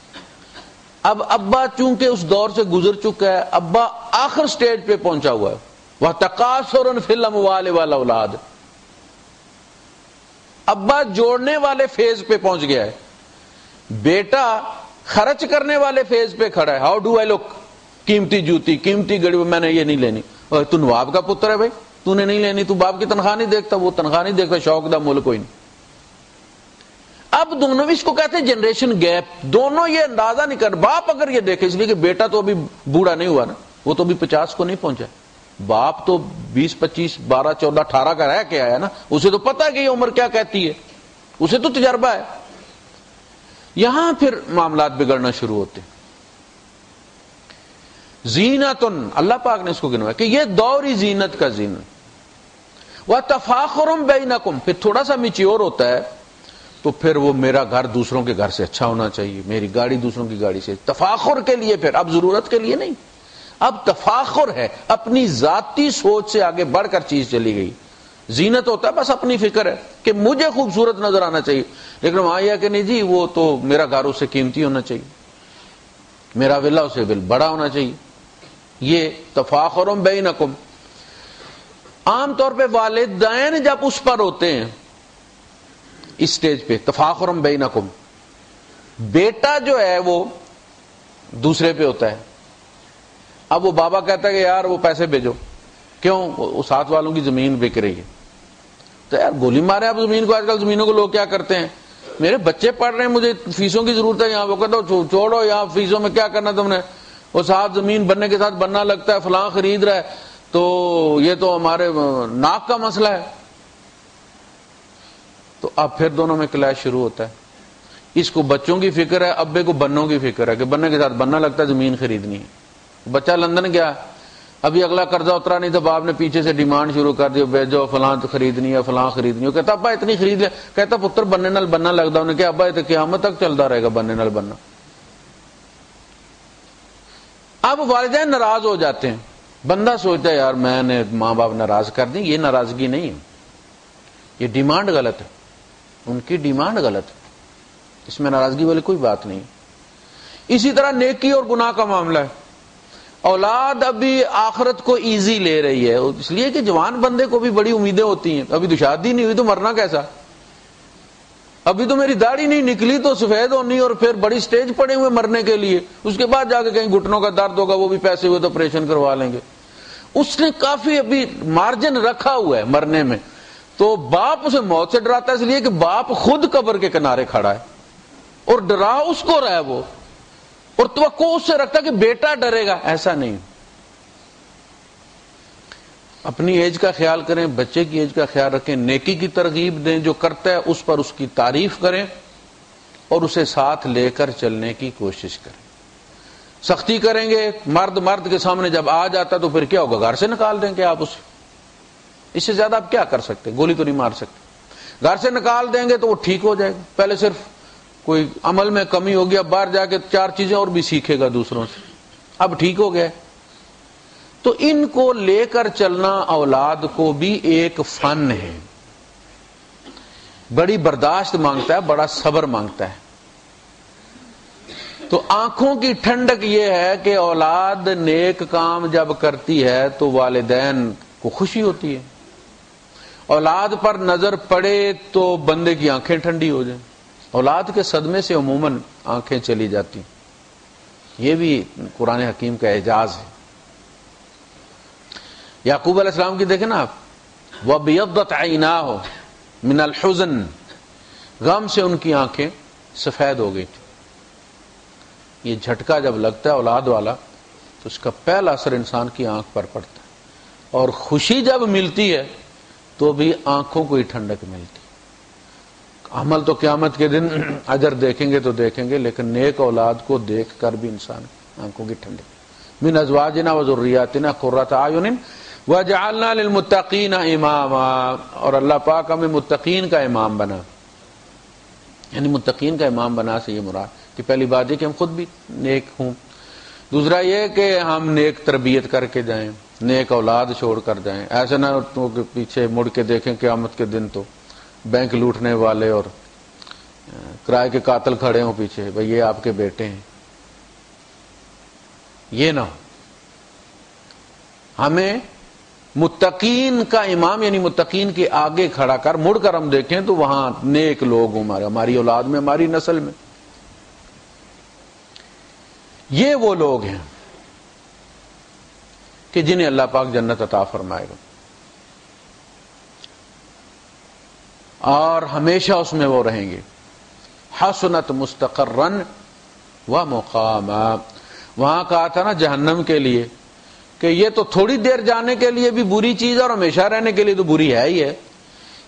अब अब्बा चूँकि उस दौर से गुजर चुका है, अब्बा आखिर स्टेज पे पहुँचा हुआ है। वह तकासुर फ़िल्म वाले वाला औलाद। अब्बा जोड़ने वाले फ़ेज़ पे पहुँच गया है। बेटा, खर्च करने वाले फ़ेज़ पे खड़ा है। हाउ डू आई लुक कीमती जूती, कीमती गड़ी मैंने ये नहीं लेनी। और तू नवाब का पुत्र है भाई। तूने नहीं लेनी, तू बाप की तनख्वाह नहीं देखता, वो तनख्वाह नहीं देखता, शौक दा मुल्क कोई नहीं। अब दोनों इसको कहते हैं जनरेशन गैप दोनों ये अंदाज़ा नहीं कर, बाप अगर ये देखे, इसलिए कि बेटा तो अभी बूढ़ा नहीं हुआ ना, वो तो अभी पचास को नहीं पहुँचा। बाप तो बीस, पच्चीस, बारह, चौदह, अठारह का रह के आया ना, उसे तो पता है कि ये उम्र क्या कहती है। उसे तो तजर्बा है। यहाँ फिर मामला बिगड़ना शुरू होते जीनतन, अल्लाह पाक ने इसको गिनवाया कि यह दौरी जीनत का जीन वह तफाखरम बेनकुम, फिर थोड़ा सा मिच्योर होता है तो फिर वो मेरा घर दूसरों के घर से अच्छा होना चाहिए, मेरी गाड़ी दूसरों की गाड़ी से। तफाखुर के लिए फिर, अब ज़रूरत के लिए नहीं। अब तफाखुर है, अपनी जाती सोच से आगे बढ़कर चीज़ चली गई। जीनत होता है, बस अपनी फ़िक्र है कि मुझे खूबसूरत नज़र आना चाहिए। लेकिन वहाँ यह कि नहीं जी, वो तो मेरा घर उससे कीमती होना चाहिए। मेरा विला उसे बिल बड़ा होना चाहिए। ये तफाखरम बेनकुम। आमतौर पर वालदेन जब उस पर होते हैं, इस स्टेज पे, तफाखरम बेनकुम। बेटा जो है वो दूसरे पे होता है। अब वो बाबा कहता है कि यार वो पैसे भेजो। क्यों? वो साथ वालों की ज़मीन बिक रही है। तो यार गोली मारे आप ज़मीन को, आजकल जमीनों को लोग क्या करते हैं? मेरे बच्चे पढ़ रहे हैं, मुझे फीसों की ज़रूरत है, यहाँ वो कहता हूँ छोड़ो, यहाँ फीसों में क्या करना तुमने? वो साथ ज़मीन बनने के साथ बनना लगता है, फलां खरीद रहा है। तो ये तो हमारे नाक का मसला है। तो अब फिर दोनों में क्लैश शुरू होता है। इसको बच्चों की फ़िक्र है, अब्बे को बन्नों की फ़िक्र है, कि बनने के साथ बनना लगता है, ज़मीन खरीदनी है। बच्चा लंदन गया। अभी अगला कर्जा उतरा नहीं तो बाप ने पीछे से डिमांड शुरू कर दी, भेजो, फलां तो खरीदनी है, फलां खरीदनी है। कहता, अब्बा, इतनी खरीद ले। कहता, पुत्र, बनने नाल बनना लगता उन्हें क्या अब्बा तो क्यामत तक चलता रहेगा, बनने नाल बनना। अब वालदेन नाराज़ हो जाते हैं। बंदा सोचता है, यार, मैंने माँ बाप नाराज़ कर दी, ये नाराज़गी नहीं है। ये डिमांड गलत है। उनकी डिमांड गलत है। इसमें नाराज़गी वाली कोई बात नहीं इसी तरह नेकी और गुनाह का मामला है। औलाद अभी आखरत को इजी ले रही है। इसलिए कि जवान बंदे को भी बड़ी उम्मीदें होती हैं। अभी तो शादी नहीं हुई तो मरना कैसा? अभी तो मेरी दाढ़ी नहीं निकली तो सफ़ेद होनी और फिर बड़ी स्टेज पड़े हुए मरने के लिए। उसके बाद जाके कहीं घुटनों का दर्द होगा, वो भी पैसे हुए तो ऑपरेशन करवा लेंगे। उसने काफ़ी अभी मार्जिन रखा हुआ है मरने में। तो बाप उसे मौत से डराता है, इसलिए कि बाप खुद कब्र के किनारे खड़ा है। और डरा उसको रहा है वो। और तो उससे रखता कि बेटा डरेगा, ऐसा नहीं। अपनी एज का ख्याल करें, बच्चे की एज का ख्याल रखें, नेकी की तरगीब दें, जो करता है, उस पर उसकी तारीफ़ करें और उसे साथ लेकर चलने की कोशिश करें। सख्ती करेंगे, मर्द मर्द के सामने जब आ जाता तो फिर क्या होगा? घर से निकाल देंगे आप उसे? इससे ज़्यादा आप क्या कर सकते? गोली तो नहीं मार सकते। घर से निकाल देंगे तो वो ठीक हो जाएगा। पहले सिर्फ़ कोई अमल में कमी होगी अब बाहर जाके चार चीज़ें और भी सीखेगा दूसरों से। अब ठीक हो गया। तो इनको लेकर चलना औलाद को भी एक फन है। बड़ी बर्दाश्त माँगता है, बड़ा सब्र माँगता है। तो आँखों की ठंडक यह है कि औलाद नेक काम जब करती है तो वालदेन को खुशी होती है। औलाद पर नज़र पड़े तो बंदे की आँखें ठंडी हो जाए। औलाद के सदमे से अमूमन आँखें चली जाती। ये भी कुरान हकीम का एजाज है। याकूब अलैहिस्सलाम की देखे ना आप, वह बेअदत आईना हो मिनल हुजन गम से उनकी आँखें सफ़ेद हो गई थी। ये झटका जब लगता है औलाद वाला तो उसका पहला असर इंसान की आँख पर पड़ता है। और खुशी जब मिलती है तो भी आँखों को ही ठंडक मिलती अमल तो क्यामत के दिन अजर देखेंगे तो देखेंगे, लेकिन नेक औलाद को देख कर भी इंसान आँखों की ठंडक मिन अजवाजना वजुर्रियातना कुर्रत आयुन वह जालना मुतकीन इमाम। और अल्लाह पाक हमें मुतकीन का इमाम बना। यानी मुतकीन का इमाम बना से ये मुराद कि पहली बात है कि हम खुद भी नेक हूँ। दूसरा ये कि हम नेक तरबियत करके जाएँ, नेक औलाद छोड़ कर जाएँ। ऐसा ना तो पीछे मुड़ के देखें क्यामत के दिन तो। बैंक लूटने वाले और किराए के कातल खड़े हों पीछे, भाई ये आपके बेटे हैं। ये ना हो। हमें मुत्तकीन का इमाम, यानी मुत्तकीन के आगे खड़ा कर मुड़कर हम देखें तो वहाँ नेक लोग हमारे, हमारी औलाद में, हमारी नस्ल में। ये वो लोग हैं कि जिन्हें अल्लाह पाक जन्नत अता फरमाएगा। और हमेशा उसमें वो रहेंगे। हसनत मुस्तकर्रन व मुकाम। वहाँ कहा था ना जहन्नम के लिए कि ये तो थोड़ी देर जाने के लिए भी बुरी चीज़ और हमेशा रहने के लिए तो बुरी है ही है।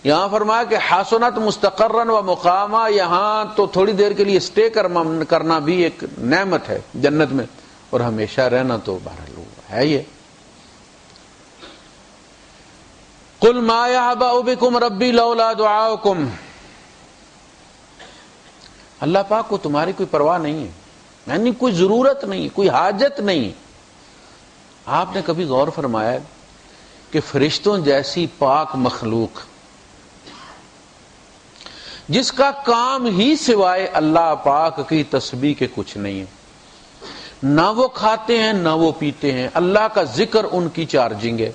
यहाँ फरमाया कि हसनत मुस्तकर्रन व मुकामा यहाँ तो थोड़ी देर के लिए स्टे कर, करना भी एक नेमत है जन्नत में। और हमेशा रहना तो बहरहाल है ही। कुल मायाबिकुम रब्बी लौला दुआकुम अल्लाह पाक को तुम्हारी कोई परवाह नहीं है। यानी कोई ज़रूरत नहीं कोई हाजत नहीं आपने कभी गौर फरमाया कि फरिश्तों जैसी पाक मखलूक, जिसका काम ही सिवाय अल्लाह पाक की तस्बी के कुछ नहीं है। ना वो खाते हैं, ना वो पीते हैं। अल्लाह का ज़िक्र उनकी चार्जिंग है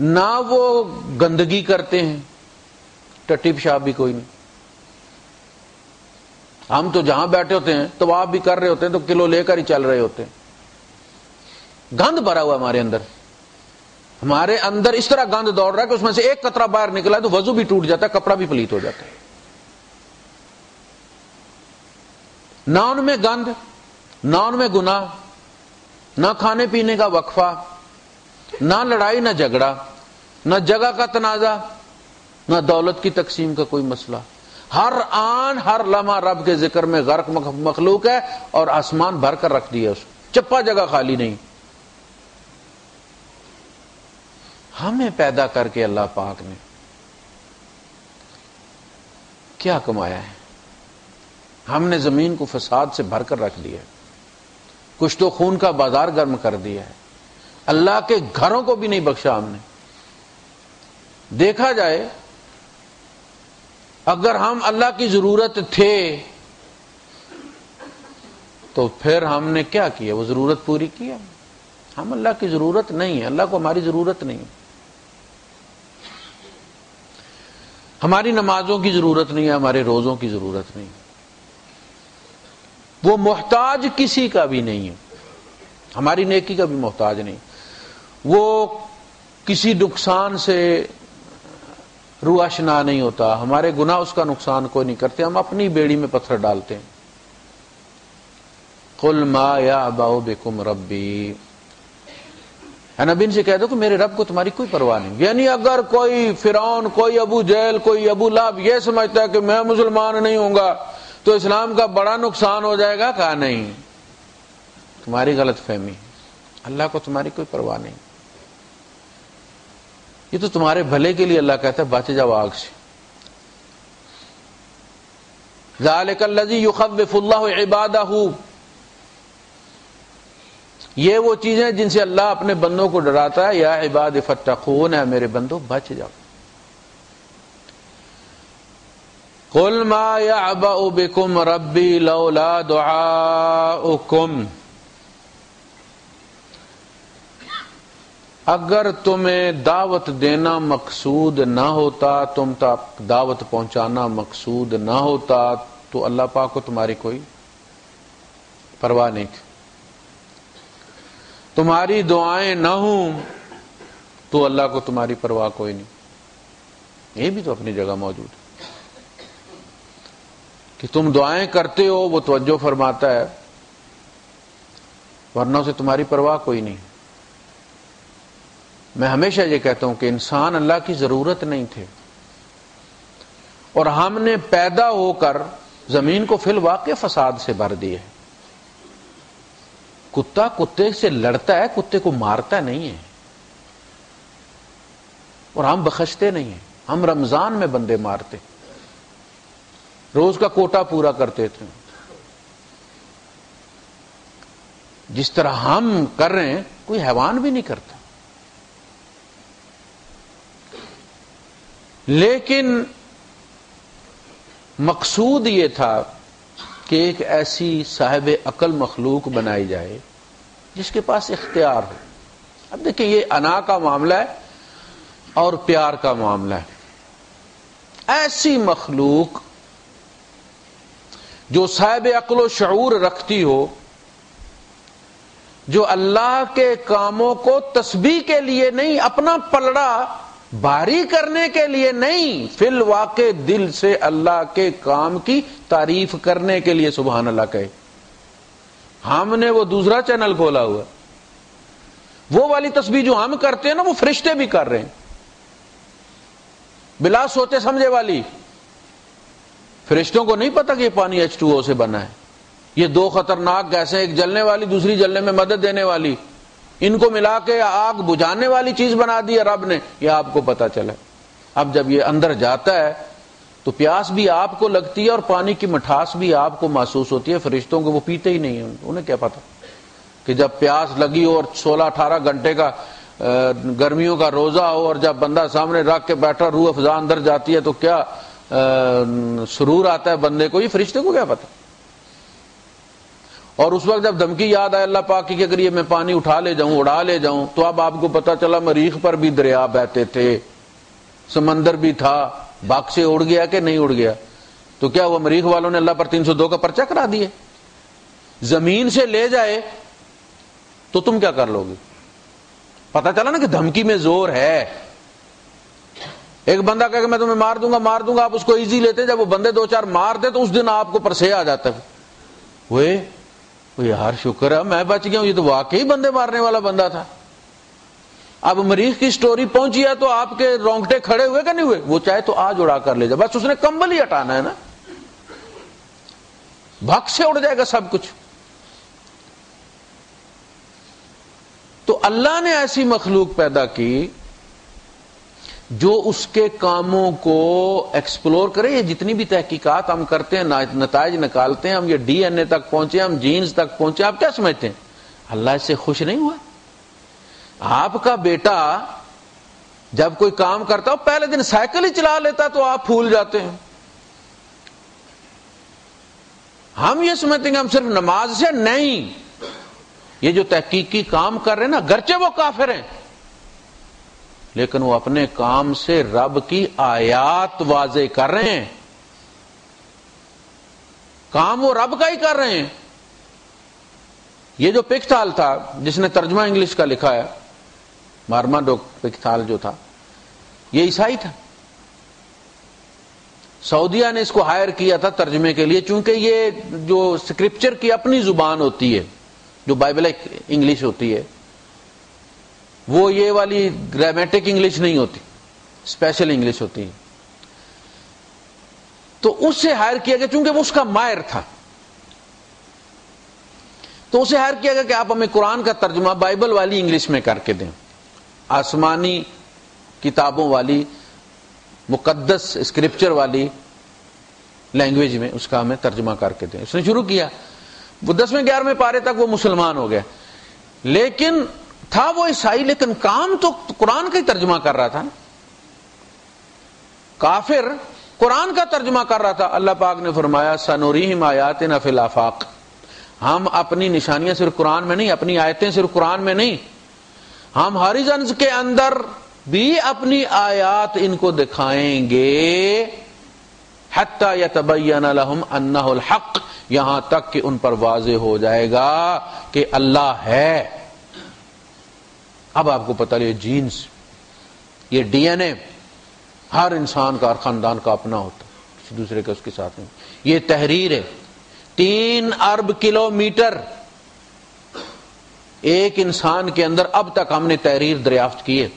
ना वो गंदगी करते हैं। टट्टी पेशाब भी कोई नहीं। हम तो जहाँ बैठे होते हैं तो आप भी कर रहे होते हैं तो किलो लेकर ही चल रहे होते हैं। गंद भरा हुआ हमारे अंदर। हमारे अंदर इस तरह गंद दौड़ रहा है कि उसमें से एक कतरा बाहर निकला है तो वज़ू भी टूट जाता है, कपड़ा भी पलीत हो जाता है। ना उनमें गंद, ना उनमें गुना ना खाने पीने का वक्फा ना लड़ाई, ना झगड़ा, ना जगह का तनाजा, ना दौलत की तकसीम का कोई मसला। हर आन, हर लम्हा रब के ज़िक्र में गर्क मखलूक है और आसमान भर कर रख दिया उसको। चप्पा जगह खाली नहीं। हमें पैदा करके अल्लाह पाक ने क्या कमाया है? हमने ज़मीन को फसाद से भरकर रख दिया कुछ तो खून का बाज़ार गर्म कर दिया है। अल्लाह के घरों को भी नहीं बख्शा हमने। देखा जाए, अगर हम अल्लाह की ज़रूरत थे तो फिर हमने क्या किया? वो ज़रूरत पूरी किया हम अल्लाह की ज़रूरत नहीं है, अल्लाह को हमारी ज़रूरत नहीं है। हमारी नमाजों की ज़रूरत नहीं है, हमारे रोजों की ज़रूरत नहीं वो मोहताज किसी का भी नहीं है। हमारी नेकी का भी मोहताज नहीं वो किसी नुकसान से रुआशना नहीं होता। हमारे गुना उसका नुकसान कोई नहीं करते। हम अपनी बेड़ी में पत्थर डालते हैं। कुल मा या बाओ बेकुम रब्बी। नबीन से कह दो कि मेरे रब को तुम्हारी कोई परवाह नहीं। यानी अगर कोई फिरौन, कोई अबू जैल, कोई अबू लाभ यह समझता है कि मैं मुसलमान नहीं होऊँगा तो इस्लाम का बड़ा नुकसान हो जाएगा कहा नहीं? तुम्हारी गलत फहमी अल्लाह को तुम्हारी कोई परवाह नहीं। ये तो तुम्हारे भले के लिए अल्लाह कहता है, बच जाओ आग से। जालकल्लजी युखविफुल्ला इबादा ये वो चीज़ें जिनसे अल्लाह अपने बंदों को डराता है, या इबाद फतखून है मेरे बंदो, बच जाओ। कुल मा या बिकुम रब्बी लौला दुआकुम अगर तुम्हें दावत देना मकसूद ना होता, तुम तक दावत पहुंचाना मकसूद ना होता तो अल्लाह पाक को तुम्हारी कोई परवाह नहीं थी। तुम्हारी दुआएँ ना हो तो अल्लाह को तुम्हारी परवाह कोई नहीं। ये भी तो अपनी जगह मौजूद है। कि तुम दुआएँ करते हो, वो तवज्जो फरमाता है, वरना से तुम्हारी परवाह कोई नहीं। मैं हमेशा ये कहता हूँ कि इंसान अल्लाह की ज़रूरत नहीं थे। और हमने पैदा होकर ज़मीन को फिल वाक्य फसाद से भर दिए कुत्ता कुत्ते से लड़ता है, कुत्ते को मारता नहीं है। और हम बखशते नहीं है। हम रमज़ान में बंदे मारते। रोज का कोटा पूरा करते थे। जिस तरह हम कर रहे हैं, कोई हैवान भी नहीं करता। लेकिन मकसूद ये था कि एक ऐसी साहिब अकल मखलूक बनाई जाए जिसके पास इख्तियार हो। अब देखिए, ये अना का मामला है और प्यार का मामला है। ऐसी मखलूक जो साहिब अकल शूर रखती हो, जो अल्लाह के कामों को तस्बी के लिए नहीं, अपना पलड़ा बारी करने के लिए नहीं, फिल वाके दिल से अल्लाह के काम की तारीफ़ करने के लिए सुबह अल्लाह कहे। हमने वो दूसरा चैनल खोला हुआ। वो वाली तस्वीर जो हम करते हैं ना, वो फरिश्ते भी कर रहे हैं। बिला सोचे समझे वाली। फरिश्तों को नहीं पता कि ये पानी एच टू ओ से बना है। ये दो खतरनाक गैसें, एक जलने वाली, दूसरी जलने में मदद देने वाली। इनको मिला के आग बुझाने वाली चीज़ बना दी है रब ने यह आपको पता चला। अब जब ये अंदर जाता है तो प्यास भी आपको लगती है और पानी की मिठास भी आपको महसूस होती है। फरिश्तों को वो पीते ही नहीं है, उन्हें क्या पता? कि जब प्यास लगी हो और 16-18 घंटे का गर्मियों का रोजा हो और जब बंदा सामने रख के बैठा, रूह अफजा अंदर जाती है तो क्या सुरूर आता है बंदे को? ये फरिश्ते को क्या पता? और उस वक्त जब धमकी याद आए, अल्लाह पाक की अगर ये मैं पानी उठा ले जाऊँ, उड़ा ले जाऊँ तो अब आपको पता चला, मरीख पर भी दरिया बहते थे। समंदर भी था। बाग से उड़ गया कि नहीं उड़ गया? तो क्या हुआ मरीख वालों ने अल्लाह पर 302 का पर्चा करा दिए? ज़मीन से ले जाए तो तुम क्या कर लोगे? पता चला ना कि धमकी में ज़ोर है। एक बंदा कह मैं तुम्हें मार दूँगा मार दूँगा, आप उसको इजी लेते, जब वो बंदे दो चार मार दे तो उस दिन आपको परसे आ जाता है। यार, शुक्र है, मैं बच गया हूँ। ये तो वाकई बंदे मारने वाला बंदा था। अब मरीज़ की स्टोरी पहुँची है तो आपके रोंगटे खड़े हुए क्या नहीं हुए? वो चाहे तो आज उड़ा कर ले जाए। बस उसने कंबल ही हटाना है ना। भक से उड़ जाएगा सब कुछ। तो अल्लाह ने ऐसी मखलूक पैदा की जो उसके कामों को एक्सप्लोर करे जितनी भी तहकीकात हम करते हैं नतज निकालते हैं, हम ये डीएनए तक पहुँचे, हम जीन्स तक पहुँचे, आप क्या समझते हैं? अल्लाह इससे खुश नहीं हुआ। आपका बेटा जब कोई काम करता हो, पहले दिन साइकिल ही चला लेता तो आप फूल जाते हैं। हम ये समझते हैं हम सिर्फ़ नमाज़ से नहीं, ये जो तहकीकी काम कर रहे हैं ना, गरचे वो काफिर हैं। लेकिन वो अपने काम से रब की आयात वाजे कर रहे हैं। काम वो रब का ही कर रहे हैं। ये जो पिकथाल था, जिसने तर्जमा इंग्लिश का लिखा है मारमा डो पिकथाल जो था, ये ईसाई था। सऊदिया ने इसको हायर किया था तर्जमे के लिए, चूँकि ये जो स्क्रिप्चर की अपनी ज़ुबान होती है, जो बाइबल इंग्लिश होती है वो ये वाली ग्रामेटिक इंग्लिश नहीं होती स्पेशल इंग्लिश होती है। तो उससे हायर किया गया क्योंकि वो उसका मायर था। तो उसे हायर किया गया कि आप हमें कुरान का तर्जुमा बाइबल वाली इंग्लिश में करके दें। आसमानी किताबों वाली, मुकद्दस स्क्रिप्चर वाली लैंग्वेज में उसका हमें तर्जमा करके दें। उसने शुरू किया। वो दसवें ग्यारहवें पारे तक वो मुसलमान हो गया। लेकिन था वो ईसाई, लेकिन काम तो कुरान का ही तर्जमा कर रहा था। काफिर कुरान का तर्जमा कर रहा था। अल्लाह पाक ने फरमाया सनोरी आयात नफिल आफाक। हम अपनी निशानियाँ सिर्फ़ कुरान में नहीं, अपनी आयतें सिर्फ़ कुरान में नहीं। हम हरिजन के अंदर भी अपनी आयात इनको दिखाएँगे। हत्या या तबैन अन्नाहुल हक। यहाँ तक कि उन पर वाजे हो जाएगा कि अल्लाह है। अब आपको पता लगे जीन्स ये डीएनए हर इंसान का, हर खानदान का अपना होता किसी दूसरे का, उसके साथ नहीं। ये तहरीर है। तीन अरब किलोमीटर एक इंसान के अंदर अब तक हमने तहरीर दरियाफ्त किए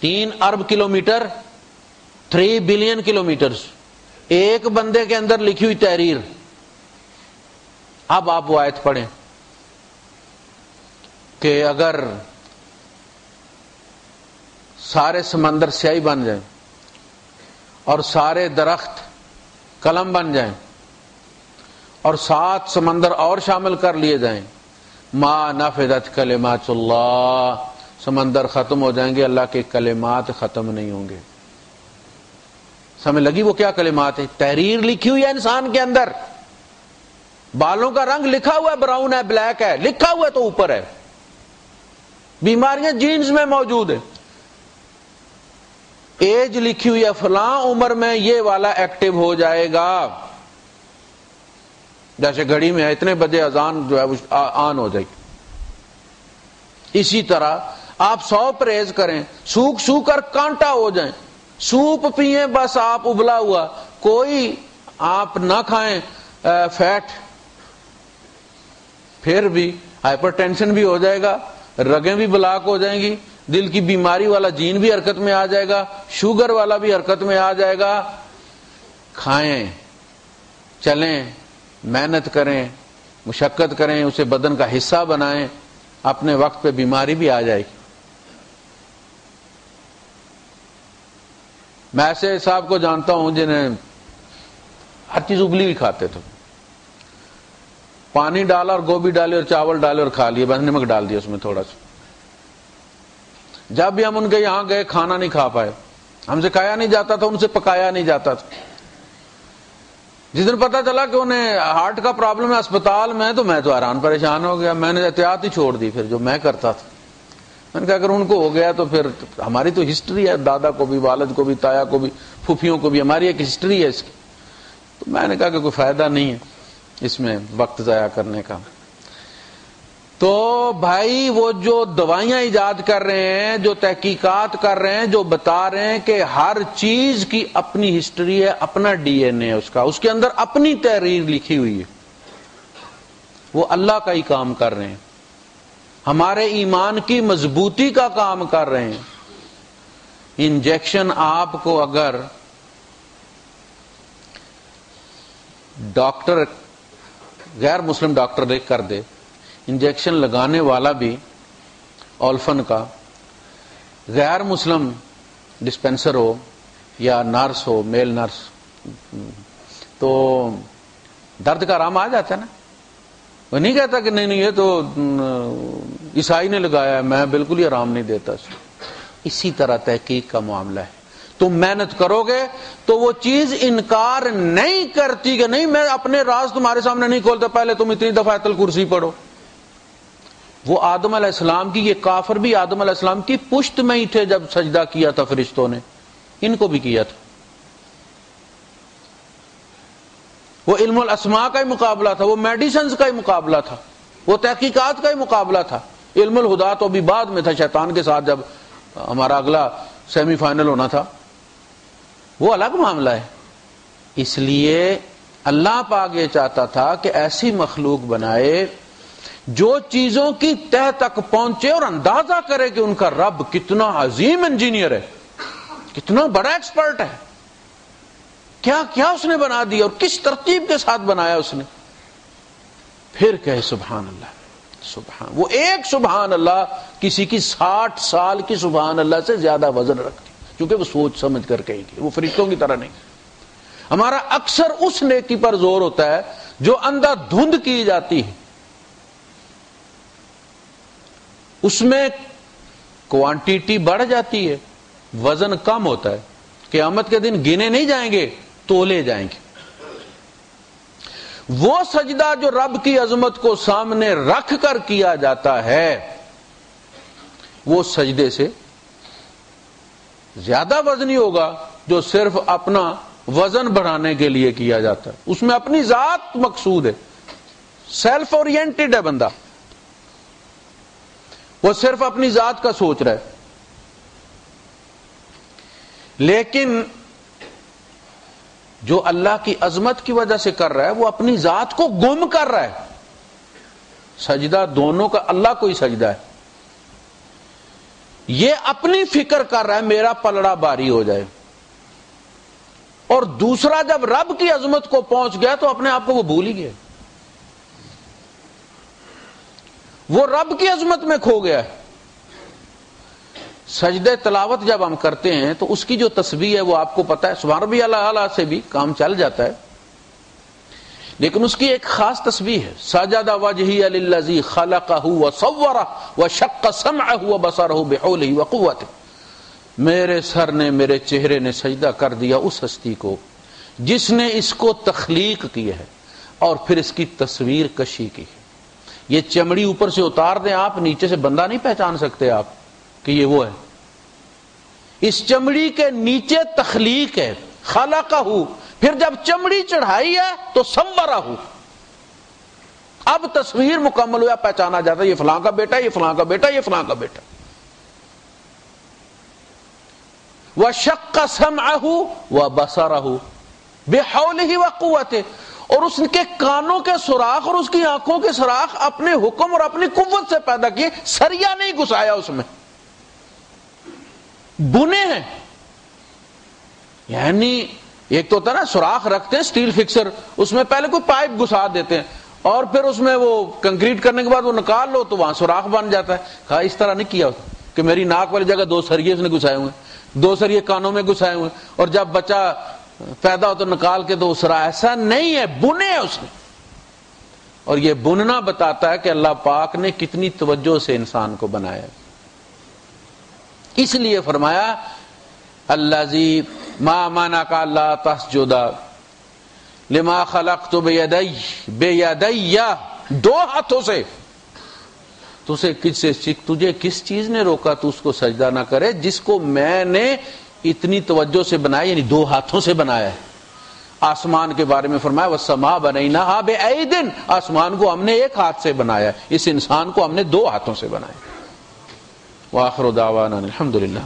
तीन अरब किलोमीटर थ्री बिलियन किलोमीटर एक बंदे के अंदर लिखी हुई तहरीर। अब आप वो आयत पढ़ें। कि अगर सारे समंदर स्याही बन जाए और सारे दरख्त कलम बन जाए और सात समंदर और शामिल कर लिए जाएँ, मा नफिदत कलेमातुल्ला समंदर खत्म हो जाएँगे, अल्लाह के कलेमात खत्म नहीं होंगे। समझ लगी वो क्या कलेमात है? तहरीर लिखी हुई है इंसान के अंदर। बालों का रंग लिखा हुआ है, ब्राउन है, ब्लैक है। लिखा हुआ है तो ऊपर है। बीमारियाँ जीन्स में मौजूद है। एज लिखी हुई है, फला उम्र में ये वाला एक्टिव हो जाएगा। जैसे घड़ी में है, इतने बजे अजान जो है आन हो जाएगी। इसी तरह आप सौ परहेज करें, सूख सूख कर कांटा हो जाए। सूप पिए, बस आप उबला हुआ। कोई आप ना खाएँ फैट फिर भी हाइपरटेंशन भी हो जाएगा। रगें भी ब्लॉक हो जाएँगी, दिल की बीमारी वाला जीन भी हरकत में आ जाएगा, शुगर वाला भी हरकत में आ जाएगा। खाएँ, चलें, मेहनत करें, मुशक्कत करें, उसे बदन का हिस्सा बनाएँ, अपने वक्त पे बीमारी भी आ जाएगी। मैं ऐसे साहब को जानता हूँ जिन्हें हर चीज़ उबली भी खाते थे। पानी डाला और गोभी डाली और चावल डाले और खा लिए, बस नमक डाल दिया उसमें थोड़ा सा। जब भी हम उनके यहाँ गए, खाना नहीं खा पाए। हमसे खाया नहीं जाता था, उनसे पकाया नहीं जाता था। जिस दिन पता चला कि उन्हें हार्ट का प्रॉब्लम है, अस्पताल में तो मैं तो हैरान, परेशान हो गया। मैंने एहतियात ही छोड़ दी फिर, जो मैं करता था। मैंने कहा, अगर उनको हो गया तो फिर हमारी तो हिस्ट्री है, दादा को भी, वालद को भी, ताया को भी, फूफियों को भी, हमारी एक हिस्ट्री है इसकी। तो मैंने कहा कि कोई फ़ायदा नहीं है। इसमें वक्त जाया करने का। तो भाई, वो जो दवाइयाँ ईजाद कर रहे हैं, जो तहकीकात कर रहे हैं, जो बता रहे हैं कि हर चीज़ की अपनी हिस्ट्री है, अपना डीएनए है उसका। उसके अंदर अपनी तहरीर लिखी हुई है। वो अल्लाह का ही काम कर रहे हैं। हमारे ईमान की मजबूती का काम कर रहे हैं। इंजेक्शन आपको अगर डॉक्टर गैर मुस्लिम डॉक्टर लिख कर दे, इंजेक्शन लगाने वाला भी ऑल्फन का, गैर मुस्लिम डिस्पेंसर हो या नर्स हो, मेल नर्स तो दर्द का आराम आ जाता है ना? वो नहीं कहता कि नहीं नहीं, ये तो ईसाई ने लगाया मैं बिल्कुल ही आराम नहीं देता इसी तरह तहकीक का मामला है। तुम मेहनत करोगे तो वो चीज़ इनकार नहीं करती कि नहीं, मैं अपने राज तुम्हारे सामने नहीं खोलता, पहले तुम इतनी दफ़ा तल कुर्सी पढ़ो। वो आदम अलैहिस्सलाम की, ये काफर भी आदम अलैहिस्सलाम की पुश्त में ही थे जब सजदा किया था फरिश्तों ने। इनको भी किया था। वो इल्मुल असमा का ही मुकाबला था, वो मेडिसिन का ही मुकाबला था, वो तहकीकात का ही मुकाबला था। इल्मुल हुदा तो अभी बाद में था, शैतान के साथ जब हमारा अगला सेमीफाइनल होना था। वो अलग मामला है। इसलिए अल्लाह पाक ये चाहता था कि ऐसी मखलूक बनाए जो चीज़ों की तह तक पहुँचे और अंदाज़ा करे कि उनका रब कितना अजीम इंजीनियर है, कितना बड़ा एक्सपर्ट है। क्या क्या उसने बना दिया और किस तरतीब के साथ बनाया उसने? फिर कहे सुबहान अल्लाह सुबहान वो एक सुबहान अल्लाह किसी की साठ साल की सुबह अल्लाह से ज़्यादा वज़न रखती। क्योंकि वो सोच समझ कर कहेगी। वो फरिश्तों की तरह नहीं। हमारा अक्सर उस नेकी पर ज़ोर होता है जो अंधा धुंध की जाती है। उसमें क्वांटिटी बढ़ जाती है, वज़न कम होता है। क्यामत के दिन गिने नहीं जाएँगे, तोले जाएँगे। वो सजदा जो रब की अजमत को सामने रख कर किया जाता है, वो सजदे से ज़्यादा वजनी होगा जो सिर्फ़ अपना वज़न बढ़ाने के लिए किया जाता है। उसमें अपनी जात मकसूद है। सेल्फ ओरिएंटेड है बंदा। वो सिर्फ़ अपनी जात का सोच रहा है। लेकिन जो अल्लाह की अजमत की वजह से कर रहा है, वो अपनी जात को गुम कर रहा है। सजदा दोनों का अल्लाह को ही सजदा है। ये अपनी फ़िक्र कर रहा है, मेरा पलड़ा बारी हो जाए। और दूसरा, जब रब की अजमत को पहुँच गया तो अपने आप को वो भूल ही गया। वो रब की अजमत में खो गया सजदे तलावत जब हम करते हैं तो उसकी जो तस्वीर है, वो आपको पता है सुबह रबी अल्लाह से भी काम चल जाता है। लेकिन उसकी एक खास तस्वीर है। साजादा वजही अल्लाजी व सवरा व शक् समअहू व बसरहू बेहौलही व कुव्वत मेरे सर ने मेरे चेहरे ने सजदा कर दिया उस हस्ती को, जिसने इसको तखलीक की है और फिर इसकी तस्वीर कशी की है। ये चमड़ी ऊपर से उतार दें, आप नीचे से बंदा नहीं पहचान सकते आप कि ये वो है। इस चमड़ी के नीचे तखलीक है। खाला का हूँ फिर जब चमड़ी चढ़ाई है तो संवरा हूँ अब तस्वीर मुकम्मल हुआ, पहचाना जाता है, ये फलां का बेटा, ये फलां का बेटा, ये फलां का बेटा। वह शक का सम आहू वह बसराहू। बेहौल ही वह कुत और उसके कानों के सुराख और उसकी आँखों के सुराख अपने हुक्म और अपनी कुत से पैदा किए, सरिया नहीं घुसाया उसमें। बुने हैं। यानी एक तो होता ना, सुराख रखते हैं स्टील फिक्सर उसमें पहले कोई पाइप घुसा देते हैं, और फिर उसमें वो कंक्रीट करने के बाद वो निकाल लो तो वहाँ सुराख बन जाता है। कहा, इस तरह नहीं किया कि मेरी नाक वाली जगह दो सरिये उसने घुसाए हुए दो सरिये कानों में घुसाए हुए और जब बच्चा पैदा हो तो निकाल के दो सरा ऐसा नहीं है, बुने है उसने। और ये बुनना बताता है कि अल्लाह पाक ने कितनी तवज्जो से इंसान को बनाया। इसलिए फरमाया अल्लाह जी मा माना का अल्लाह तस्जुदा लिमा खलक तो बेदई बेदया दो हाथों से तुझे किससे तुझे किस चीज़ ने रोका तू उसको सजदा ना करे जिसको मैंने इतनी तवज्जो से बनाया यानी दो हाथों से बनाया है आसमान के बारे में फरमाया वह समा बनाई ना हा बे दिन आसमान को हमने एक हाथ से बनाया इस इंसान को हमने दो हाथों से बनाया वाखर दावाना अलहमदिल्ला